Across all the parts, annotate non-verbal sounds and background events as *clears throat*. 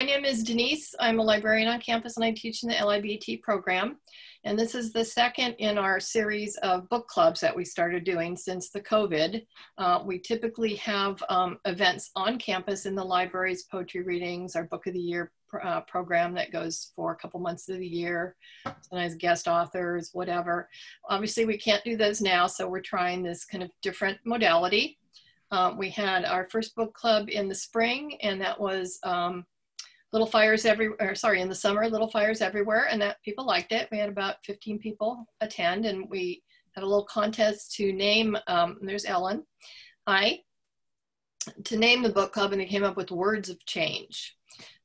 My name is Denise. I'm a librarian on campus and I teach in the LIBT program. And this is the second in our series of book clubs that we started doing since the COVID. Uh, we typically have um, events on campus in the libraries, poetry readings, our book of the year uh, program that goes for a couple months of the year, sometimes guest authors, whatever. Obviously, we can't do those now, so we're trying this kind of different modality. Um, we had our first book club in the spring, and that was um, Little Fires Everywhere, sorry, in the summer, Little Fires Everywhere, and that people liked it. We had about 15 people attend, and we had a little contest to name, um, there's Ellen, I, to name the book club, and they came up with Words of Change.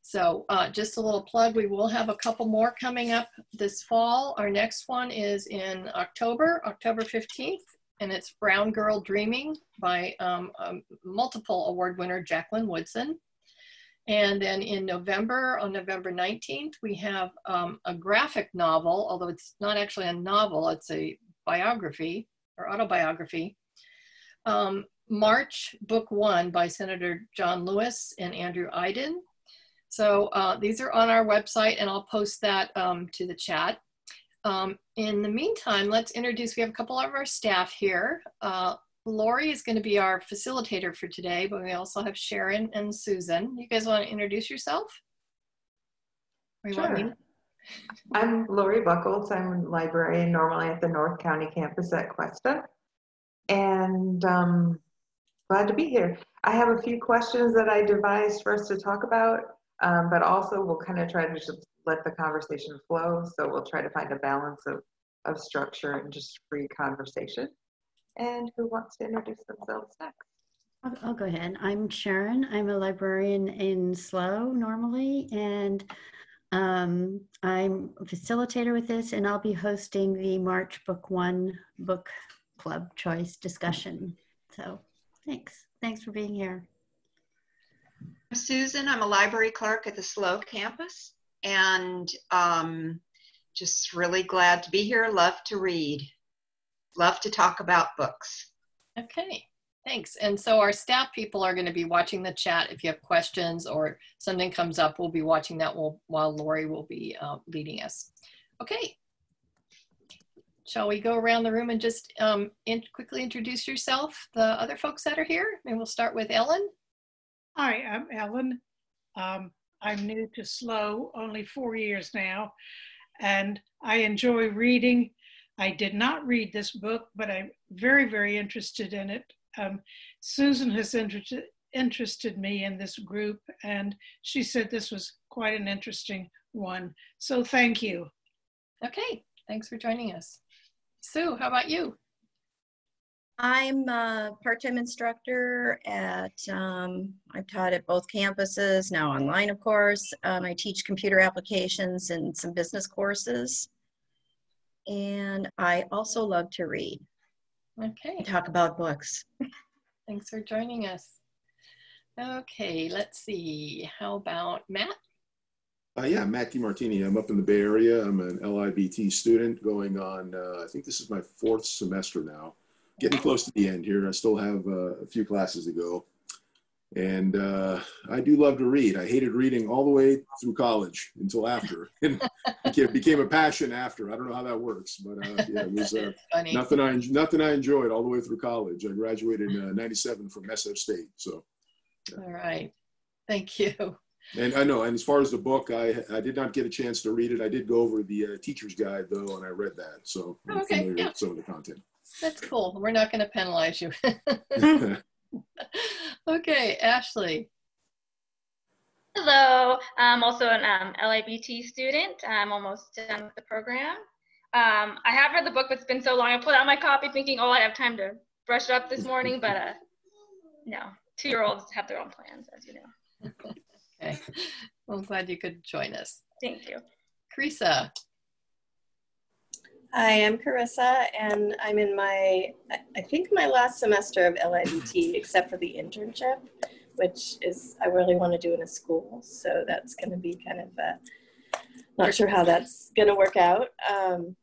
So uh, just a little plug, we will have a couple more coming up this fall. Our next one is in October, October 15th, and it's Brown Girl Dreaming by um, multiple award winner Jacqueline Woodson. And then in November, on November 19th, we have um, a graphic novel, although it's not actually a novel, it's a biography or autobiography. Um, March, Book One by Senator John Lewis and Andrew Aydin. So uh, these are on our website and I'll post that um, to the chat. Um, in the meantime, let's introduce, we have a couple of our staff here. Uh, Lori is going to be our facilitator for today, but we also have Sharon and Susan. You guys want to introduce yourself? sure. I'm Lori Buckles. I'm a librarian normally at the North County campus at Cuesta. And um, glad to be here. I have a few questions that I devised for us to talk about um, but also we'll kind of try to just let the conversation flow. So we'll try to find a balance of, of structure and just free conversation. And who wants to introduce themselves next? I'll, I'll go ahead. I'm Sharon. I'm a librarian in SLO normally, and um, I'm a facilitator with this, and I'll be hosting the March Book One Book Club Choice discussion. So thanks. Thanks for being here. I'm Susan. I'm a library clerk at the SLO campus and um, just really glad to be here. Love to read. Love to talk about books. Okay, thanks. And so our staff people are going to be watching the chat. If you have questions or something comes up, we'll be watching that while Lori will be uh, leading us. Okay. Shall we go around the room and just um, in quickly introduce yourself, the other folks that are here? And we'll start with Ellen. Hi, I'm Ellen. Um, I'm new to SLO, only four years now, and I enjoy reading. I did not read this book, but I'm very, very interested in it. Um, Susan has interested, interested me in this group, and she said this was quite an interesting one. So thank you. Okay, thanks for joining us. Sue, how about you? I'm a part-time instructor at, um, I've taught at both campuses, now online of course. Um, I teach computer applications and some business courses. And I also love to read. Okay. talk about books. *laughs* Thanks for joining us. Okay, let's see. How about Matt? Uh, yeah, Matt DiMartini. I'm up in the Bay Area. I'm an LIBT student going on, uh, I think this is my fourth semester now getting close to the end here. I still have uh, a few classes to go. And uh, I do love to read. I hated reading all the way through college until after. *laughs* and it became a passion after. I don't know how that works, but uh, yeah, it was uh, *laughs* nothing, I, nothing I enjoyed all the way through college. I graduated in 97 from SF State. So. Yeah. All right. Thank you. And I know, and as far as the book, I I did not get a chance to read it. I did go over the uh, teacher's guide though, and I read that, so I'm okay, familiar yeah. with some of the content. That's cool. We're not going to penalize you. *laughs* okay, Ashley. Hello, I'm also an um, LIBT student. I'm almost done with the program. Um, I have read the book, but it's been so long. I pulled out my copy thinking, oh, I have time to brush it up this morning, but uh, no, two-year-olds have their own plans, as you know. *laughs* okay, well, I'm glad you could join us. Thank you. Carissa. Hi, I'm Carissa, and I'm in my, I think my last semester of LIBT, except for the internship, which is, I really want to do in a school. So that's going to be kind of, a, not sure how that's going to work out. Um,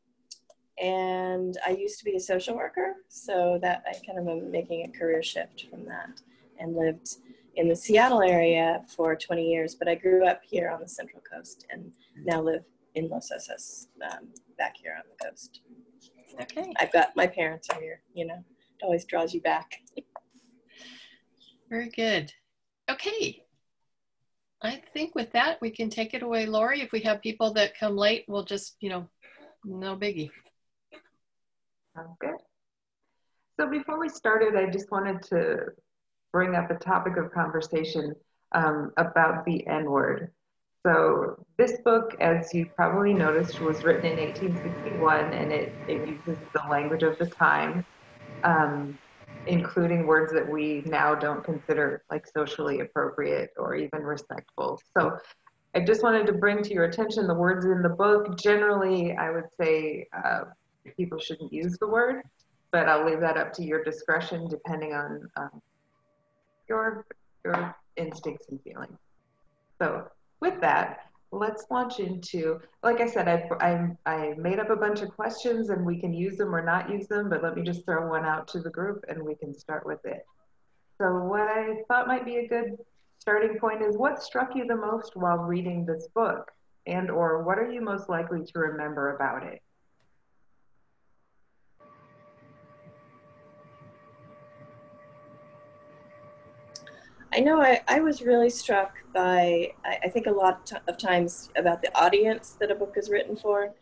and I used to be a social worker, so that I kind of am making a career shift from that and lived in the Seattle area for 20 years, but I grew up here on the Central Coast and now live in Los Osos, um, back here on the coast. Okay, I've got my parents are here, you know, it always draws you back. very good. Okay. I think with that, we can take it away, Lori. If we have people that come late, we'll just, you know, no biggie. Sounds good. So before we started, I just wanted to bring up a topic of conversation um, about the N word. So this book, as you probably noticed, was written in 1861 and it, it uses the language of the time, um, including words that we now don't consider like socially appropriate or even respectful. So I just wanted to bring to your attention the words in the book. Generally, I would say uh, people shouldn't use the word, but I'll leave that up to your discretion depending on um, your, your instincts and feelings. So with that, let's launch into, like I said, I, I, I made up a bunch of questions and we can use them or not use them, but let me just throw one out to the group and we can start with it. So what I thought might be a good starting point is what struck you the most while reading this book and or what are you most likely to remember about it? I know I, I was really struck by, I, I think a lot of times about the audience that a book is written for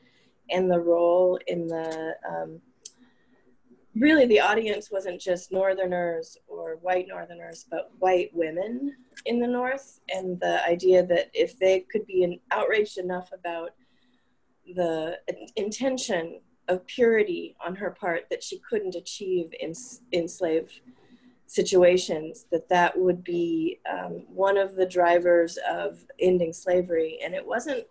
and the role in the, um, really the audience wasn't just Northerners or white Northerners, but white women in the North. And the idea that if they could be outraged enough about the intention of purity on her part that she couldn't achieve in, in slave situations that that would be um, one of the drivers of ending slavery. And it wasn't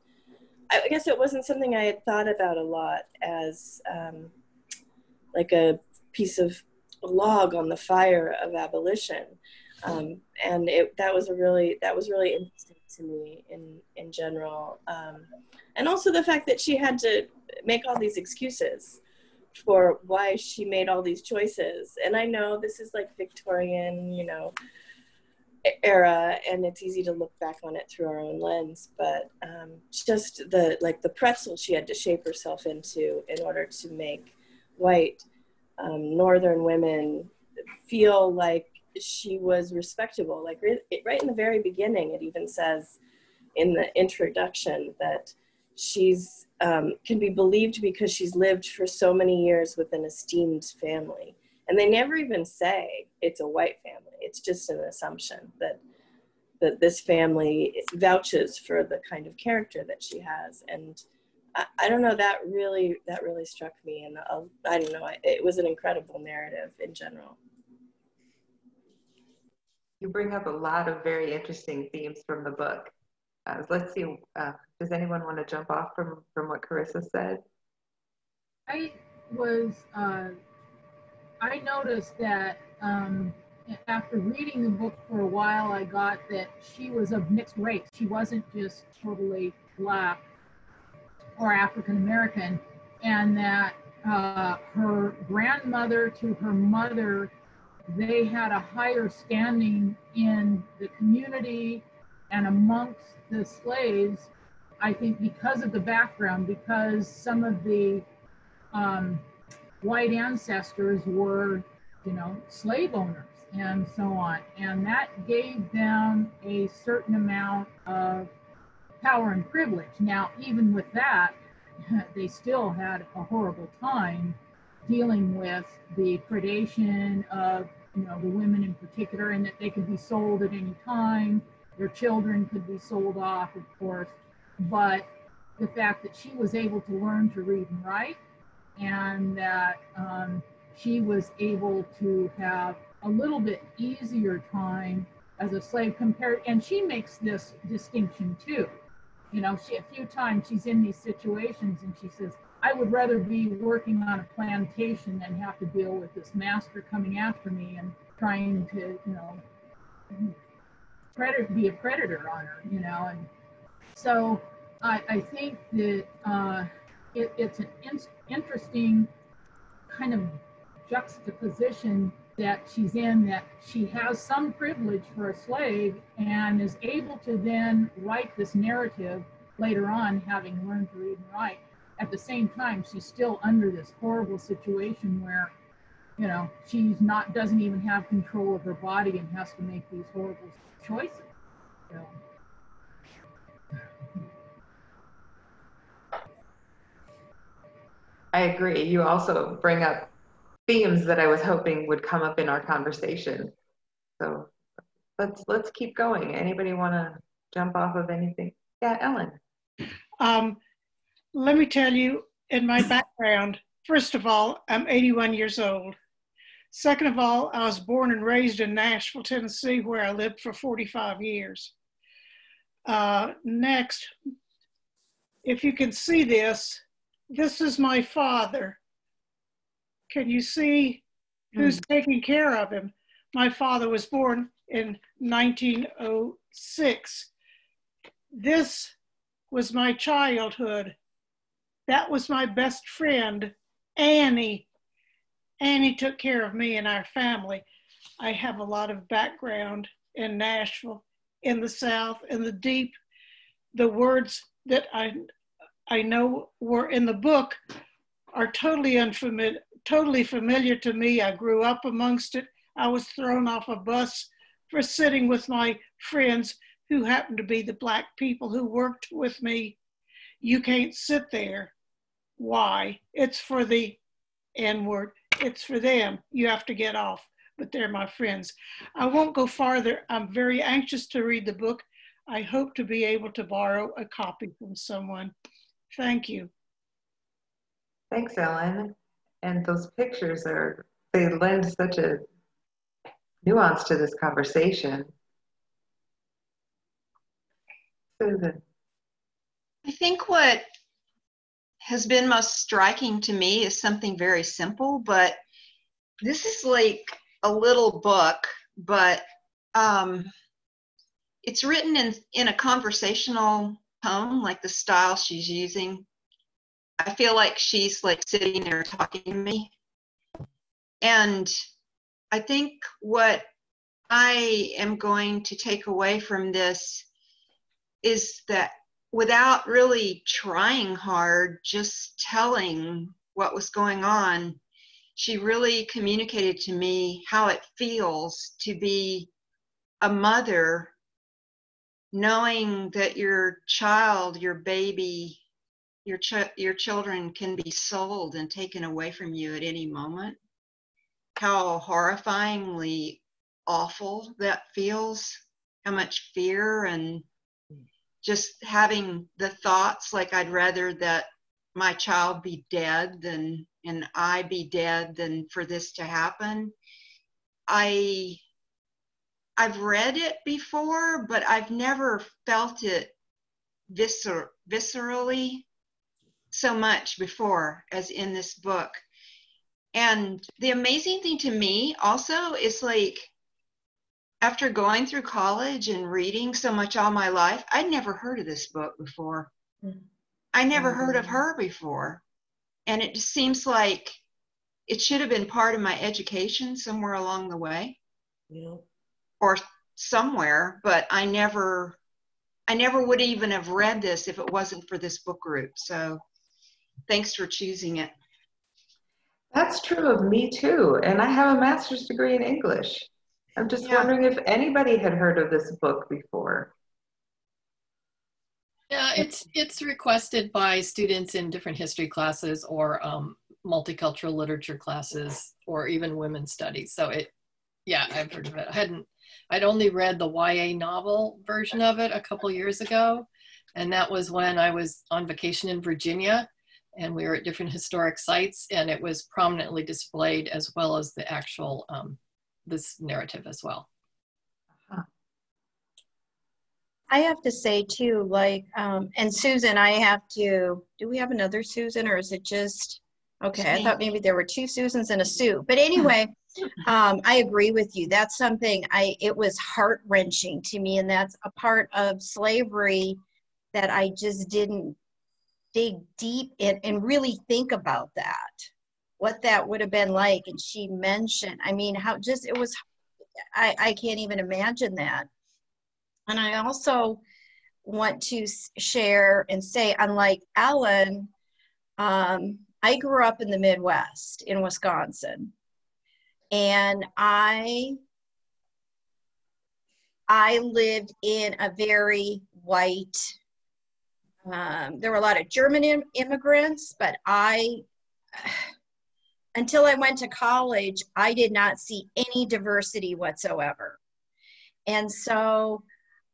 i guess it wasn't something i had thought about a lot as um, like a piece of log on the fire of abolition. Um, and it, that was a really that was really interesting to me in in general. Um, and also the fact that she had to make all these excuses for why she made all these choices. And I know this is like Victorian, you know, era and it's easy to look back on it through our own lens but um, just the like the pretzel she had to shape herself into in order to make white um, northern women feel like she was respectable like right in the very beginning it even says in the introduction that she's um, can be believed because she's lived for so many years with an esteemed family. And they never even say it's a white family. It's just an assumption that that this family vouches for the kind of character that she has. And i, I don't know that really that really struck me. And uh, i don't know I, it was an incredible narrative in general. You bring up a lot of very interesting themes from the book. Uh, let's see, uh, does anyone want to jump off from, from what Carissa said? I was, uh, I noticed that um, after reading the book for a while, I got that she was of mixed race. She wasn't just totally black or African American, and that uh, her grandmother to her mother, they had a higher standing in the community and amongst the slaves, I think because of the background, because some of the um, white ancestors were, you know, slave owners and so on. And that gave them a certain amount of power and privilege. Now, even with that, *laughs* they still had a horrible time dealing with the predation of, you know, the women in particular, and that they could be sold at any time their children could be sold off, of course, but the fact that she was able to learn to read and write and that um, she was able to have a little bit easier time as a slave compared and she makes this distinction too you know she a few times she's in these situations and she says i would rather be working on a plantation than have to deal with this master coming after me and trying to you know predator, be a predator on her, you know. And so I, I think that uh, it, it's an in, interesting kind of juxtaposition that she's in that she has some privilege for a slave and is able to then write this narrative later on, having learned to read and write. At the same time, she's still under this horrible situation where, you know, she's not doesn't even have control of her body and has to make these horrible choices. So. I agree. You also bring up themes that I was hoping would come up in our conversation. So let's let's keep going. Anybody want to jump off of anything? Yeah, Ellen. Um, let me tell you, in my background, first of all, I'm 81 years old. Second of all, I was born and raised in Nashville, Tennessee, where I lived for 45 years. Uh, next, if you can see this, this is my father. Can you see who's mm. taking care of him? My father was born in 1906. This was my childhood. That was my best friend, Annie. Annie took care of me and our family. I have a lot of background in Nashville, in the South, in the deep. The words that I I know were in the book are totally unfamiliar, totally familiar to me. I grew up amongst it. I was thrown off a bus for sitting with my friends who happened to be the black people who worked with me. You can't sit there. Why? It's for the N word. It's for them. You have to get off. But they're my friends. I won't go farther. I'm very anxious to read the book. I hope to be able to borrow a copy from someone. Thank you. Thanks, Ellen. And those pictures are, they lend such a nuance to this conversation. Susan. I think what has been most striking to me is something very simple, but this is like a little book, but um, it's written in, in a conversational tone, like the style she's using. I feel like she's like sitting there talking to me. And I think what I am going to take away from this is that without really trying hard, just telling what was going on, she really communicated to me how it feels to be a mother knowing that your child, your baby, your ch- your children can be sold and taken away from you at any moment. How horrifyingly awful that feels. How much fear and just having the thoughts like I'd rather that my child be dead than and I be dead than for this to happen. I I've read it before, but I've never felt it viscer- viscerally so much before as in this book. And the amazing thing to me also is like after going through college and reading so much all my life, I'd never heard of this book before. I never heard of her before. And it just seems like it should have been part of my education somewhere along the way. Yeah or somewhere, but I never I never would even have read this if it wasn't for this book group. So thanks for choosing it. That's true of me too. And I have a master's degree in English. I'm just yeah. wondering if anybody had heard of this book before. Yeah, it's it's requested by students in different history classes or um, multicultural literature classes or even women's studies. So it, yeah, I've heard of it. I hadn't I'd only read the YA novel version of it a couple years ago. And that was when I was on vacation in Virginia and we were at different historic sites and it was prominently displayed as well as the actual, um, this narrative as well. I have to say too, like, um, and Susan, I have to, do we have another Susan or is it just, okay, I thought maybe there were two Susans and a Sue. But anyway, *laughs* um, I agree with you. That's something I, it was heart wrenching to me. And that's a part of slavery that I just didn't dig deep in and really think about that. what that would have been like. And she mentioned, I mean, how just it was, I, I can't even imagine that. And I also want to share and say, unlike Ellen, um, I grew up in the Midwest in Wisconsin. And I I lived in a very white um, there were a lot of German Im- immigrants, but I, *sighs* until I went to college, I did not see any diversity whatsoever. And so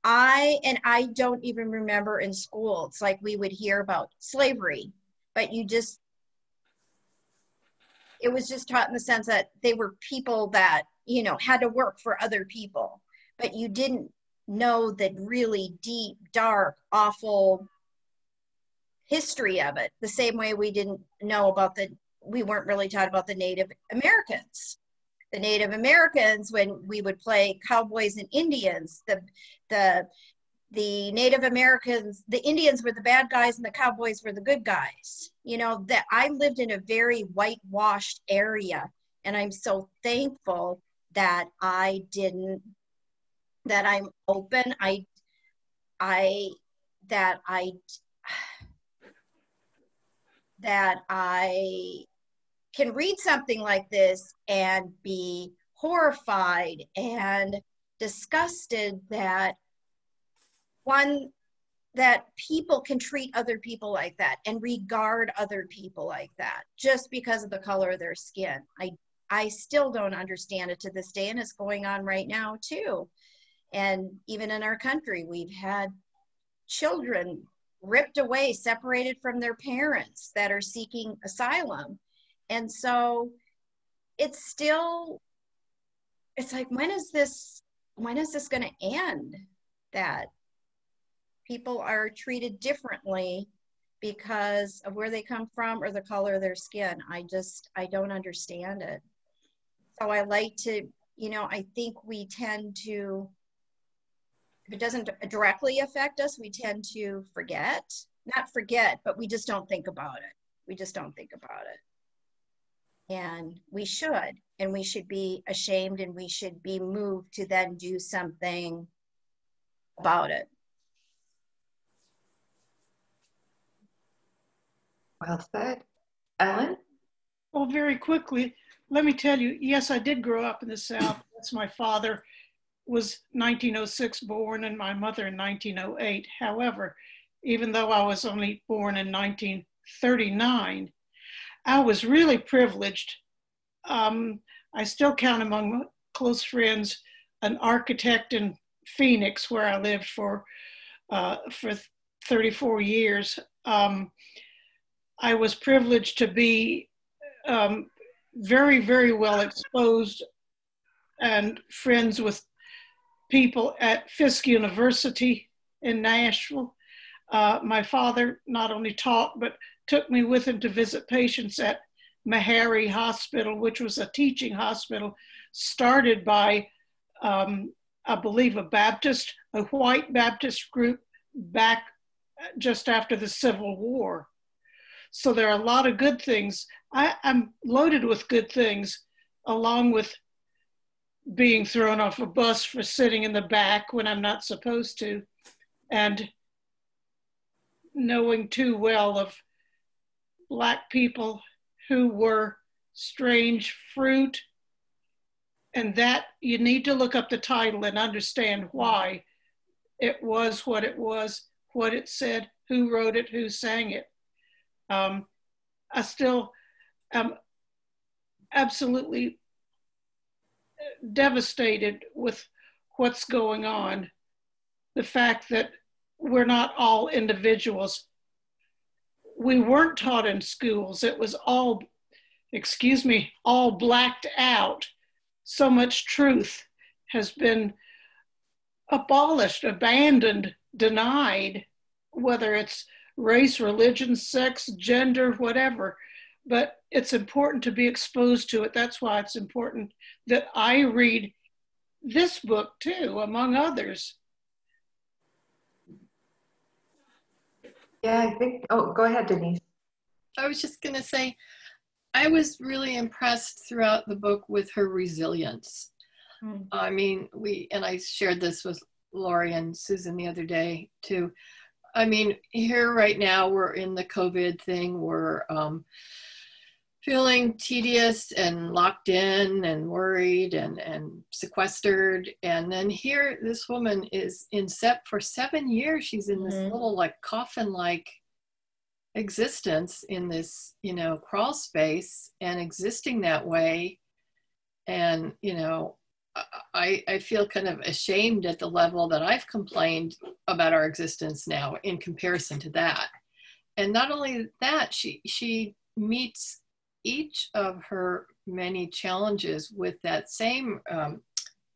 I, and I don't even remember in school, it's like we would hear about slavery, but you just, it was just taught in the sense that they were people that, you know, had to work for other people, but you didn't know the really deep, dark, awful history of it the same way we didn't know about the we weren't really taught about the native americans. The native americans when we would play cowboys and indians the the the native americans the indians were the bad guys and the cowboys were the good guys. You know that i lived in a very whitewashed area and i'm so thankful that i didn't that i'm open. I i that i that I can read something like this and be horrified and disgusted that one that people can treat other people like that and regard other people like that just because of the color of their skin. I I still don't understand it to this day and it's going on right now too. And even in our country, we've had children ripped away, separated from their parents that are seeking asylum. And so it's still, it's like, when is this, when is this going to end? That people are treated differently because of where they come from or the color of their skin. I just, I don't understand it. So I like to, you know, I think we tend to if it doesn't directly affect us, we tend to forget. Not forget, but we just don't think about it. We just don't think about it. And we should, and we should be ashamed and we should be moved to then do something about it. Well said. Ellen? Well, very quickly, let me tell you, yes, I did grow up in the South. *clears throat* That's my father was 1906 born and my mother in 1908. However, even though I was only born in 1939, I was really privileged. Um, I still count among my close friends an architect in Phoenix, where I lived for uh, for 34 years. Um, I was privileged to be um, very, very well exposed and friends with people at Fisk University in Nashville. Uh, my father not only taught, but took me with him to visit patients at Meharry Hospital, which was a teaching hospital started by, um, I believe, a Baptist, a white Baptist group back just after the Civil War. So there are a lot of good things. I, I'm loaded with good things, along with being thrown off a bus for sitting in the back when I'm not supposed to, and knowing too well of Black people who were strange fruit. And that you need to look up the title and understand why it was what it was, what it said, who wrote it, who sang it. Um, I still am absolutely devastated with what's going on. The fact that we're not all individuals. We weren't taught in schools. It was all, excuse me, all blacked out. So much truth has been abolished, abandoned, denied, whether it's race, religion, sex, gender, whatever but it's important to be exposed to it. That's why it's important that I read this book too, among others. Yeah, I think, oh, go ahead, Denise. I was just going to say, I was really impressed throughout the book with her resilience. Mm. I mean, we, and I shared this with Lori and Susan the other day too. I mean, here right now, we're in the COVID thing. We're um, feeling tedious and locked in and worried and, and sequestered. And then here, this woman is in SEP for seven years. She's in this Mhm. little like coffin like existence in this, you know, crawl space and existing that way. And, you know, I, I feel kind of ashamed at the level that I've complained about our existence now in comparison to that. And not only that, she she meets each of her many challenges with that same um,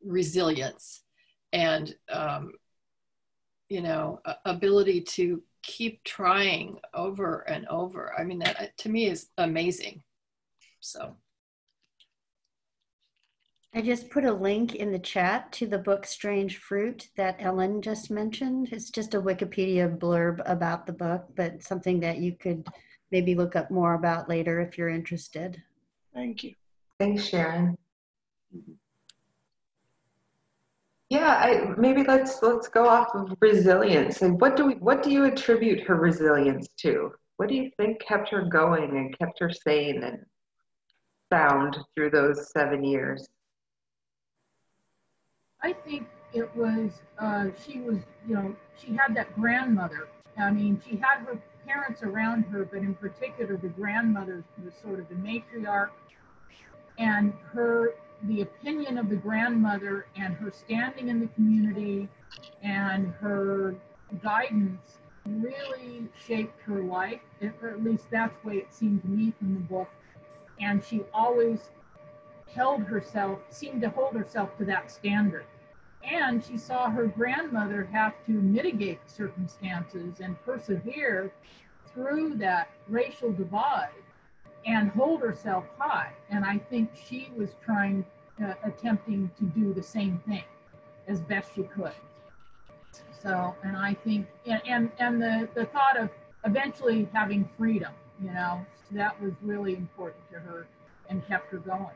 resilience and um, you know ability to keep trying over and over. I mean that to me is amazing. So. I just put a link in the chat to the book Strange Fruit that Ellen just mentioned. It's just a Wikipedia blurb about the book, but something that you could maybe look up more about later if you're interested. Thank you. Thanks, Sharon. Yeah, I, maybe let's let's go off of resilience. And what do we what do you attribute her resilience to? What do you think kept her going and kept her sane and sound through those seven years? I think it was, uh, she was, you know, she had that grandmother. I mean, she had her parents around her, but in particular, the grandmother was sort of the matriarch. And her, the opinion of the grandmother and her standing in the community and her guidance really shaped her life, or at least that's the way it seemed to me from the book. And she always held herself, seemed to hold herself to that standard. And she saw her grandmother have to mitigate circumstances and persevere through that racial divide and hold herself high. And I think she was trying, uh, attempting to do the same thing as best she could. So, and I think, and, and, and the, the thought of eventually having freedom, you know, that was really important to her and kept her going.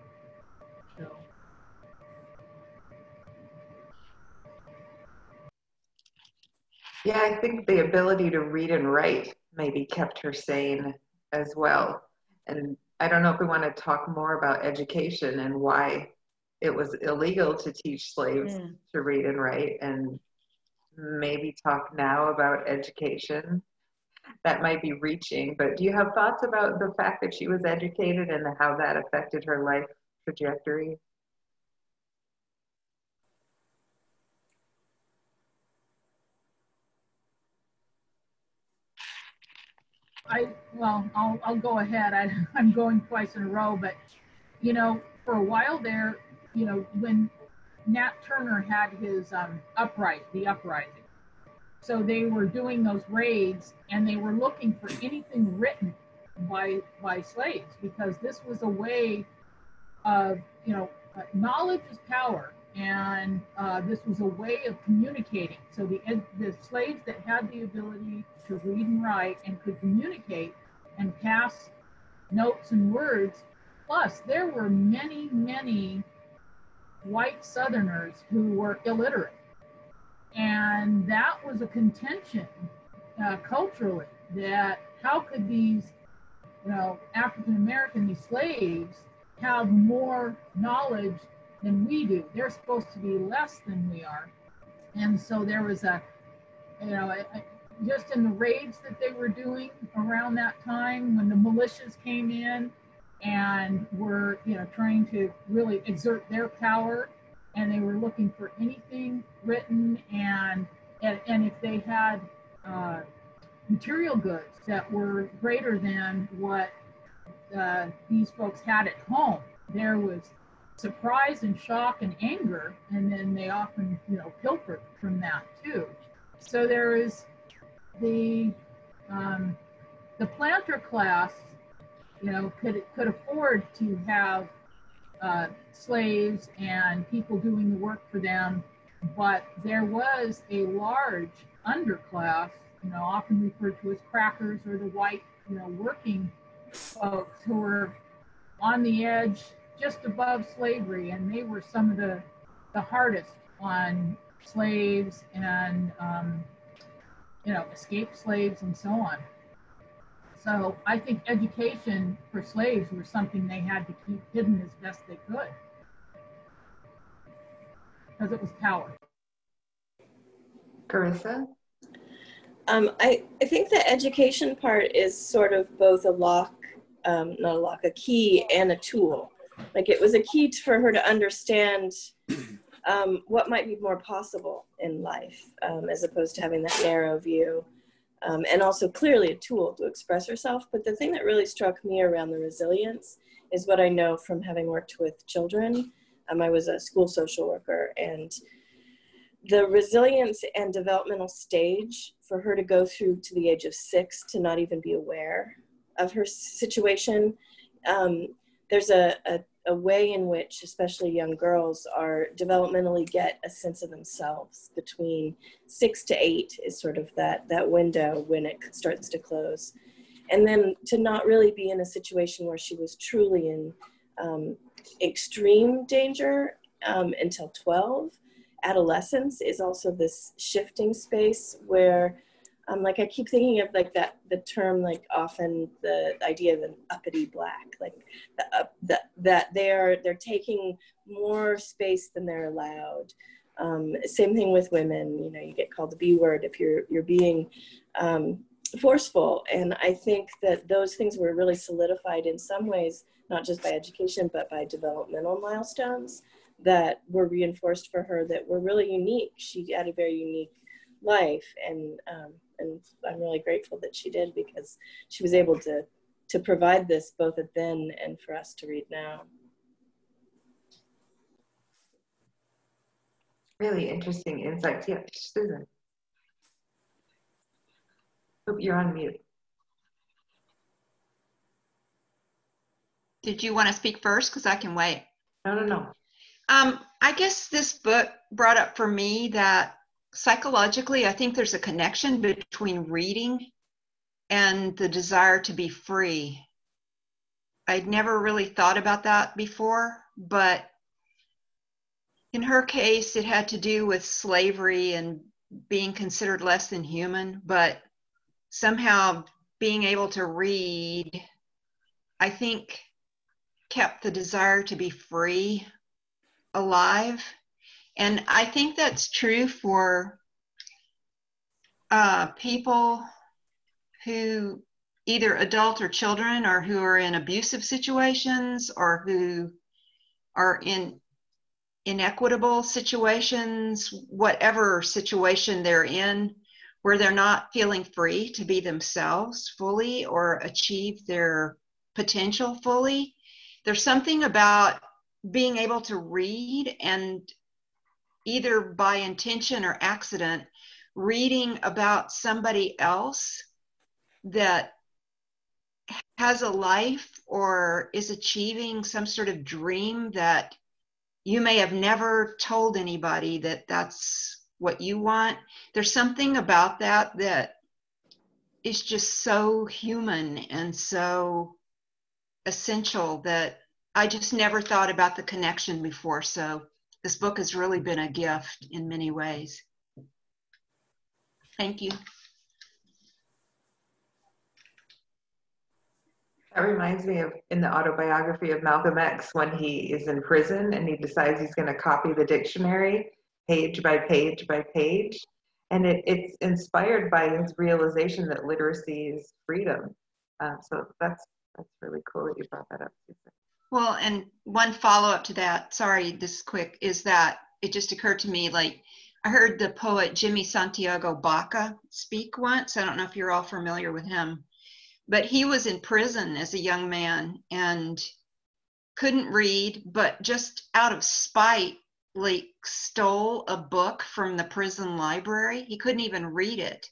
Yeah, I think the ability to read and write maybe kept her sane as well. And I don't know if we want to talk more about education and why it was illegal to teach slaves Mm. to read and write, and maybe talk now about education. That might be reaching, but do you have thoughts about the fact that she was educated and how that affected her life trajectory? I, well, I'll, I'll go ahead. I, *laughs* I'm going twice in a row, but, you know, for a while there, you know, when Nat Turner had his um, upright, the uprising, so they were doing those raids and they were looking for anything written by, by slaves because this was a way of, you know, uh, knowledge is power. And uh, this was a way of communicating. So the, the slaves that had the ability to read and write and could communicate and pass notes and words. Plus, there were many, many white Southerners who were illiterate. And that was a contention uh, culturally that how could these, you know, African American, these slaves, have more knowledge than we do? They're supposed to be less than we are. And so there was a, you know, a, a, just in the raids that they were doing around that time when the militias came in and were you know trying to really exert their power and they were looking for anything written and and, and if they had uh, material goods that were greater than what uh, these folks had at home. There was surprise and shock and anger and then they often you know pilfered from that too. So there is the um, the planter class, you know, could could afford to have uh, slaves and people doing the work for them, but there was a large underclass, you know, often referred to as crackers or the white, you know, working folks who were on the edge, just above slavery, and they were some of the, the hardest on slaves and, um, you know, escaped slaves and so on. So I think education for slaves was something they had to keep hidden as best they could because it was power. Carissa? Um, I, I think the education part is sort of both a lock, um, not a lock, a key and a tool. Like it was a key for her to understand um, what might be more possible in life um, as opposed to having that narrow view. Um, and also clearly a tool to express herself. But the thing that really struck me around the resilience is what I know from having worked with children. Um, I was a school social worker and the resilience and developmental stage for her to go through to the age of six to not even be aware of her situation. Um, there's a, a, a, way in which, especially young girls, are developmentally get a sense of themselves between six to eight is sort of that that window when it starts to close, and then to not really be in a situation where she was truly in um, extreme danger um, until 12 adolescence is also this shifting space where um, like I keep thinking of like that the term like often the idea of an uppity black like the, uh, the, that they are they're taking more space than they're allowed. Um, same thing with women. You know, you get called the B word if you're you're being um, forceful, and I think that those things were really solidified in some ways, not just by education but by developmental milestones that were reinforced for her that were really unique. She had a very unique life, and um, and I'm really grateful that she did because she was able to to provide this both at then and for us to read now. Really interesting insights. Yeah, Susan. Oh, you're on mute. Did you want to speak first? Because I can wait. No, no, no. Um, I guess this book brought up for me that psychologically, I think there's a connection between reading and the desire to be free. I'd never really thought about that before, but in her case, it had to do with slavery and being considered less than human, but somehow being able to read, I think, kept the desire to be free alive. And I think that's true for uh, people who either adult or children or who are in abusive situations or who are in inequitable situations, whatever situation they're in, where they're not feeling free to be themselves fully or achieve their potential fully. There's something about being able to read and either by intention or accident reading about somebody else that has a life or is achieving some sort of dream that you may have never told anybody that that's what you want there's something about that that is just so human and so essential that I just never thought about the connection before. So this book has really been a gift in many ways. Thank you. That reminds me of in the autobiography of Malcolm X when he is in prison and he decides he's going to copy the dictionary page by page by page. And it, it's inspired by his realization that literacy is freedom. Uh, so that's that's really cool that you brought that up. Well, and one follow up to that, sorry, this is quick, is that it just occurred to me like I heard the poet Jimmy Santiago Baca speak once. I don't know if you're all familiar with him, but he was in prison as a young man and couldn't read, but just out of spite, like stole a book from the prison library. He couldn't even read it,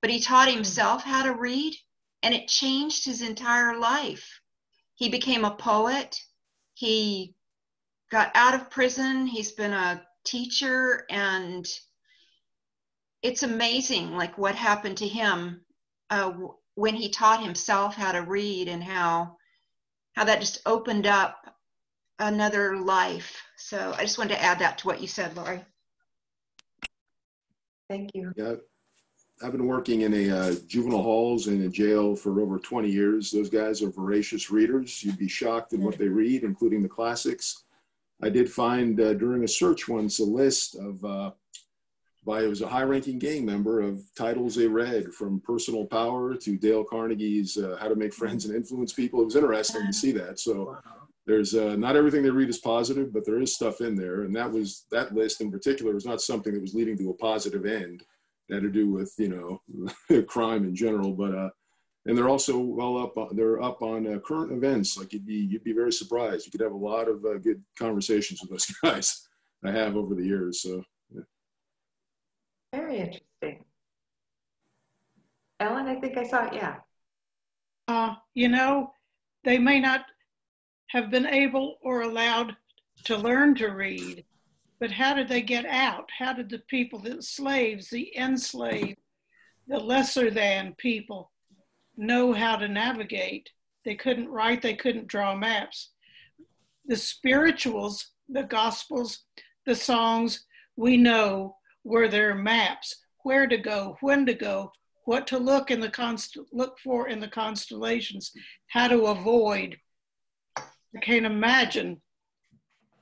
but he taught hmm. himself how to read and it changed his entire life he became a poet. He got out of prison. He's been a teacher and it's amazing like what happened to him uh, when he taught himself how to read and how how that just opened up another life. So I just wanted to add that to what you said, Lori. Thank you. Yeah, I've been working in a uh, juvenile halls and a jail for over 20 years. Those guys are voracious readers. You'd be shocked at what they read, including the classics. I did find uh, during a search once a list of uh, by it was a high-ranking gang member of titles they read from Personal Power to Dale Carnegie's uh, How to Make Friends and Influence People. It was interesting to see that. So there's uh, not everything they read is positive, but there is stuff in there, and that was that list in particular was not something that was leading to a positive end. It had to do with you know *laughs* crime in general, but uh, and they're also well up. On, they're up on uh, current events. Like you'd be you'd be very surprised. You could have a lot of uh, good conversations with those *laughs* guys. I have over the years. So yeah. Very interesting. Ellen, I think I saw it. Yeah. Uh, you know, they may not have been able or allowed to learn to read, but how did they get out? How did the people, the slaves, the enslaved, the lesser than people know how to navigate? They couldn't write, they couldn't draw maps. The spirituals, the gospels, the songs, we know were their maps, where to go, when to go, what to look in the const- look for in the constellations, how to avoid. I can't imagine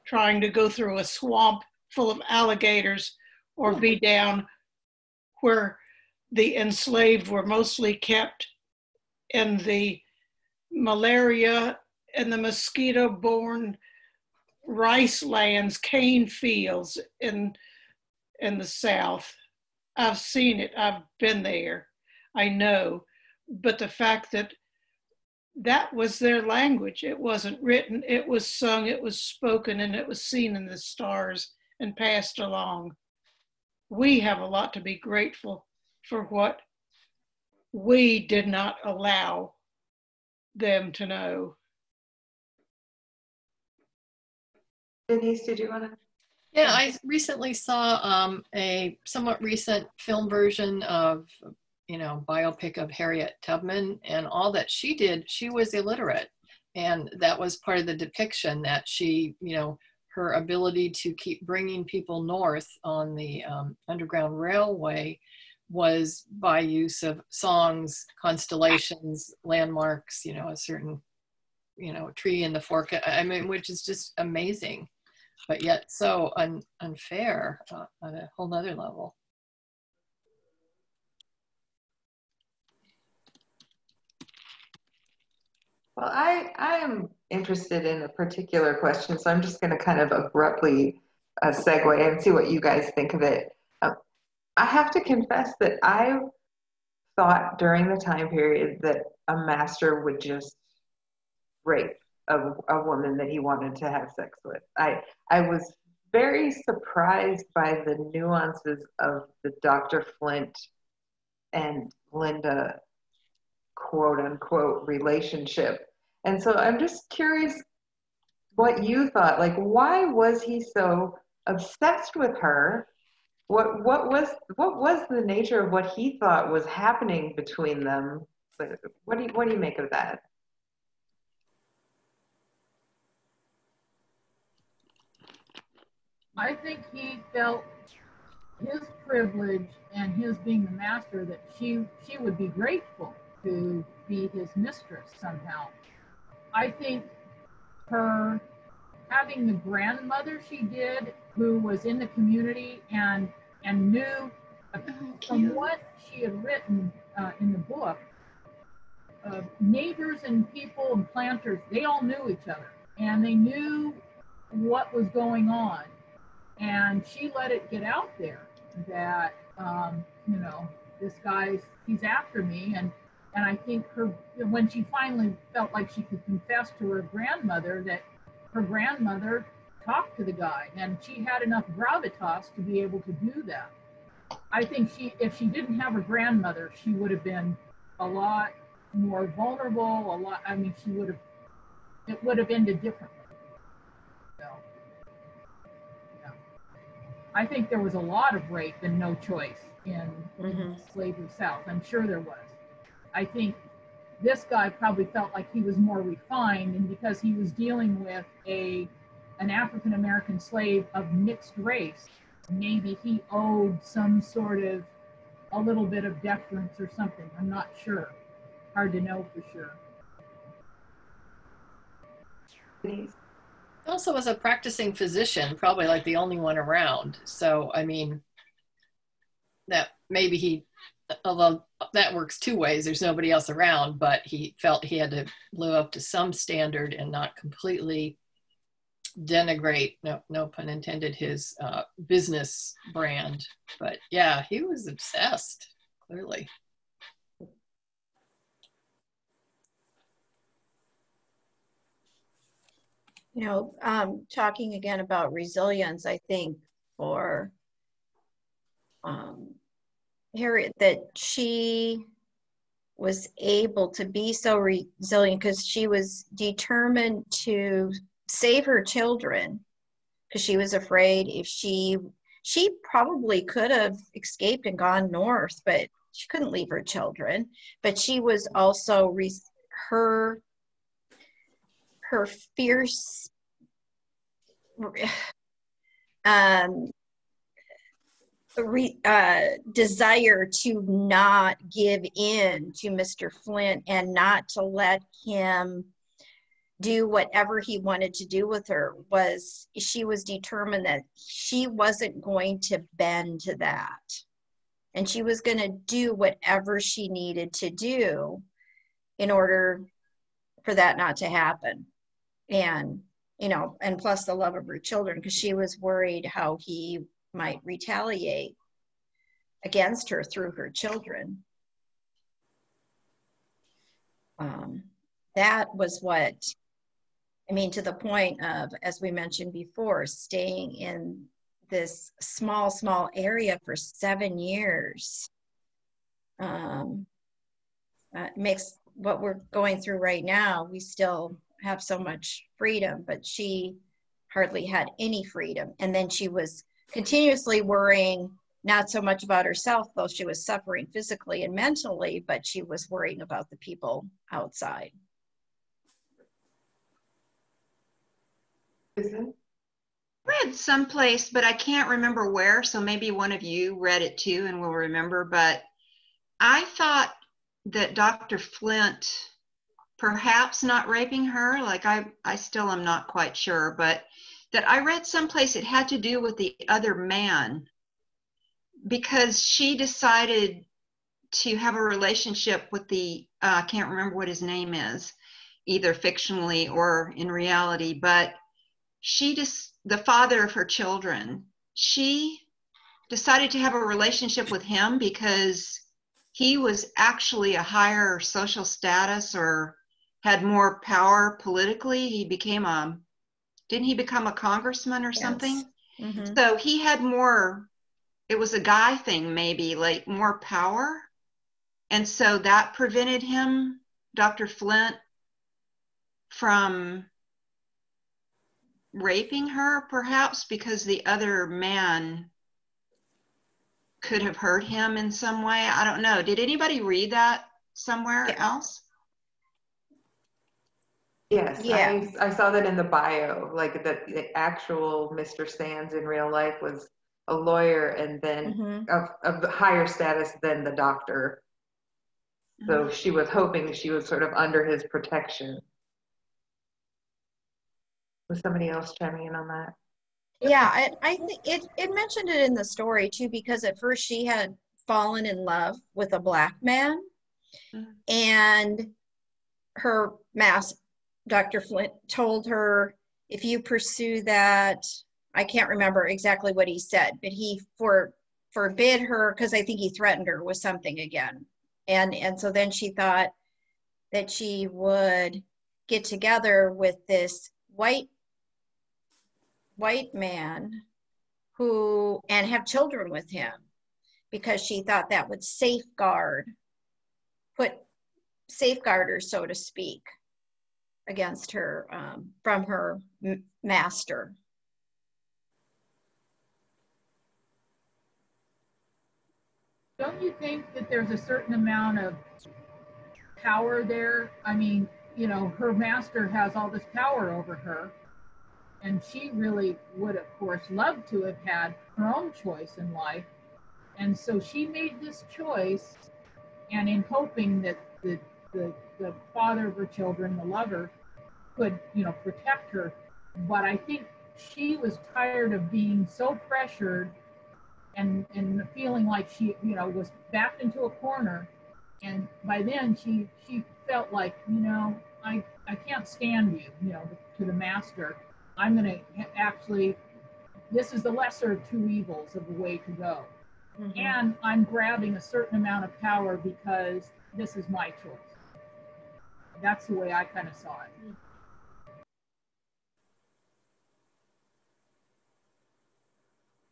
trying to go through a swamp full of alligators or hmm. be down where the enslaved were mostly kept in the malaria and the mosquito borne rice lands, cane fields in, in the South. I've seen it, I've been there, I know. But the fact that that was their language, it wasn't written, it was sung, it was spoken, and it was seen in the stars and passed along. We have a lot to be grateful for what we did not allow them to know. Denise, did you want to? Yeah, I recently saw um, a somewhat recent film version of, you know, biopic of Harriet Tubman, and all that she did, she was illiterate, and that was part of the depiction that she, you know, her ability to keep bringing people north on the um, Underground Railway was by use of songs, constellations, landmarks, you know, a certain, you know, tree in the fork. I mean, which is just amazing, but yet so un- unfair uh, on a whole nother level. Well, I, I am interested in a particular question, so I'm just going to kind of abruptly uh, segue and see what you guys think of it. Uh, I have to confess that I thought during the time period that a master would just rape a, a woman that he wanted to have sex with. I, I was very surprised by the nuances of the Dr. Flint and Linda quote unquote relationship and so I'm just curious what you thought. Like, why was he so obsessed with her? What what was what was the nature of what he thought was happening between them? What do you what do you make of that? I think he felt his privilege and his being the master that she she would be grateful to be his mistress somehow. I think her having the grandmother she did who was in the community and and knew uh, from what she had written uh, in the book uh, neighbors and people and planters they all knew each other and they knew what was going on. And she let it get out there that um, you know this guy's he's after me and and I think her, when she finally felt like she could confess to her grandmother that her grandmother talked to the guy and she had enough gravitas to be able to do that. I think she, if she didn't have her grandmother, she would have been a lot more vulnerable, a lot, I mean, she would have, it would have ended differently. So, yeah. I think there was a lot of rape and no choice in, mm-hmm. in slavery South. I'm sure there was. I think this guy probably felt like he was more refined, and because he was dealing with a an African American slave of mixed race, maybe he owed some sort of a little bit of deference or something. I'm not sure. Hard to know for sure. Denise? also was a practicing physician, probably like the only one around. So, I mean, that maybe he, although that works two ways, there's nobody else around, but he felt he had to live up to some standard and not completely denigrate, no, no pun intended, his uh, business brand. But yeah, he was obsessed, clearly. you know, um, talking again about resilience, I think for um, Harriet, that she was able to be so resilient because she was determined to save her children because she was afraid if she she probably could have escaped and gone north but she couldn't leave her children. But she was also re- her her fierce *sighs* um, re, uh, desire to not give in to Mr. Flint and not to let him do whatever he wanted to do with her was she was determined that she wasn't going to bend to that and she was going to do whatever she needed to do in order for that not to happen and you know and plus the love of her children because she was worried how he might retaliate against her through her children um, that was what i mean to the point of as we mentioned before staying in this small small area for seven years um, uh, makes what we're going through right now we still have so much freedom, but she hardly had any freedom. And then she was continuously worrying not so much about herself, though she was suffering physically and mentally, but she was worrying about the people outside. Susan? read someplace, but I can't remember where. So maybe one of you read it too and will remember. But I thought that Dr. Flint perhaps not raping her like i i still am not quite sure but that i read someplace it had to do with the other man because she decided to have a relationship with the uh, i can't remember what his name is either fictionally or in reality but she just the father of her children she decided to have a relationship with him because he was actually a higher social status or had more power politically. He became a, didn't he become a congressman or Yes. something? Mhm. So he had more, it was a guy thing, maybe, like more power. And so that prevented him, Dr. Flint, from raping her, perhaps because the other man could have hurt him in some way. I don't know. Did anybody read that somewhere Yeah. else? Yes, Yeah. I, I saw that in the bio, like that the actual Mr. Sands in real life was a lawyer and then Mhm. of, of higher status than the doctor. So she was hoping she was sort of under his protection. Was somebody else chiming in on that? Yeah, I, I think it, it mentioned it in the story too, because at first she had fallen in love with a black man Mhm. and her mass, Dr. Flint told her, if you pursue that, I can't remember exactly what he said, but he for forbid her because I think he threatened her with something again. And and so then she thought that she would get together with this white white man who and have children with him because she thought that would safeguard put safeguard her so to speak against her um, from her master Don't you think that there's a certain amount of power there. I mean, you know, her master has all this power over her. And she really would, of course, love to have had her own choice in life. And so she made this choice, and in hoping that the, the, the father of her children, the lover, could, you know, protect her. But I think she was tired of being so pressured and, and feeling like she, you know, was backed into a corner. And by then she, she felt like, you know, I, I can't stand you, you know, to the master. I'm going to actually, this is the lesser of two evils of the way to go. Mm-hmm. And I'm grabbing a certain amount of power because this is my choice. That's the way I kind of saw it.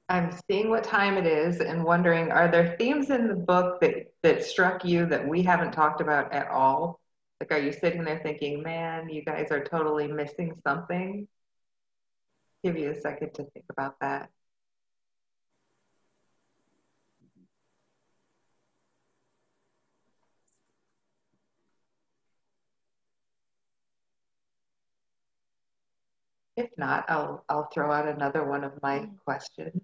I'm seeing what time it is and wondering are there themes in the book that, that struck you that we haven't talked about at all? Like, are you sitting there thinking, man, you guys are totally missing something? Give you a second to think about that. If not, I'll, I'll throw out another one of my mm. questions.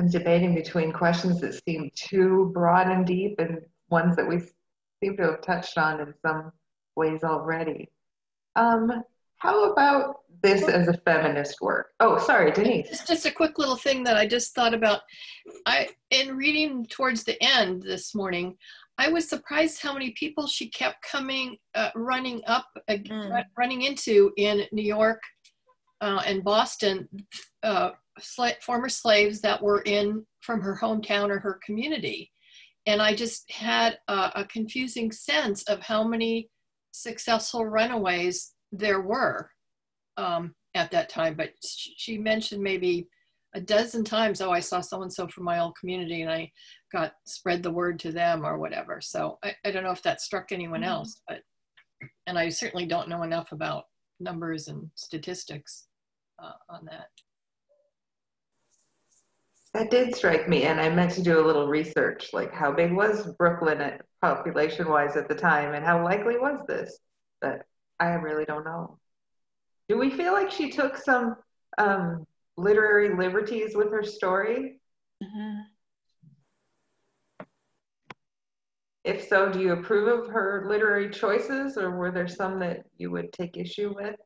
I'm debating between questions that seem too broad and deep and ones that we seem to have touched on in some ways already. Um, how about this as a feminist work? Oh, sorry, Denise. It's just a quick little thing that I just thought about. I in reading towards the end this morning, I was surprised how many people she kept coming, uh, running up, uh, mm. running into in New York uh, and Boston uh, sl- former slaves that were in from her hometown or her community. And I just had a, a confusing sense of how many successful runaways there were um, at that time. But she mentioned maybe a dozen times, oh, I saw so and so from my old community and I got spread the word to them or whatever. So I, I don't know if that struck anyone mm-hmm. else, but, and I certainly don't know enough about numbers and statistics uh, on that. That did strike me, and I meant to do a little research, like how big was Brooklyn population-wise at the time, and how likely was this? But I really don't know. Do we feel like she took some um, literary liberties with her story? Mm-hmm. If so, do you approve of her literary choices, or were there some that you would take issue with?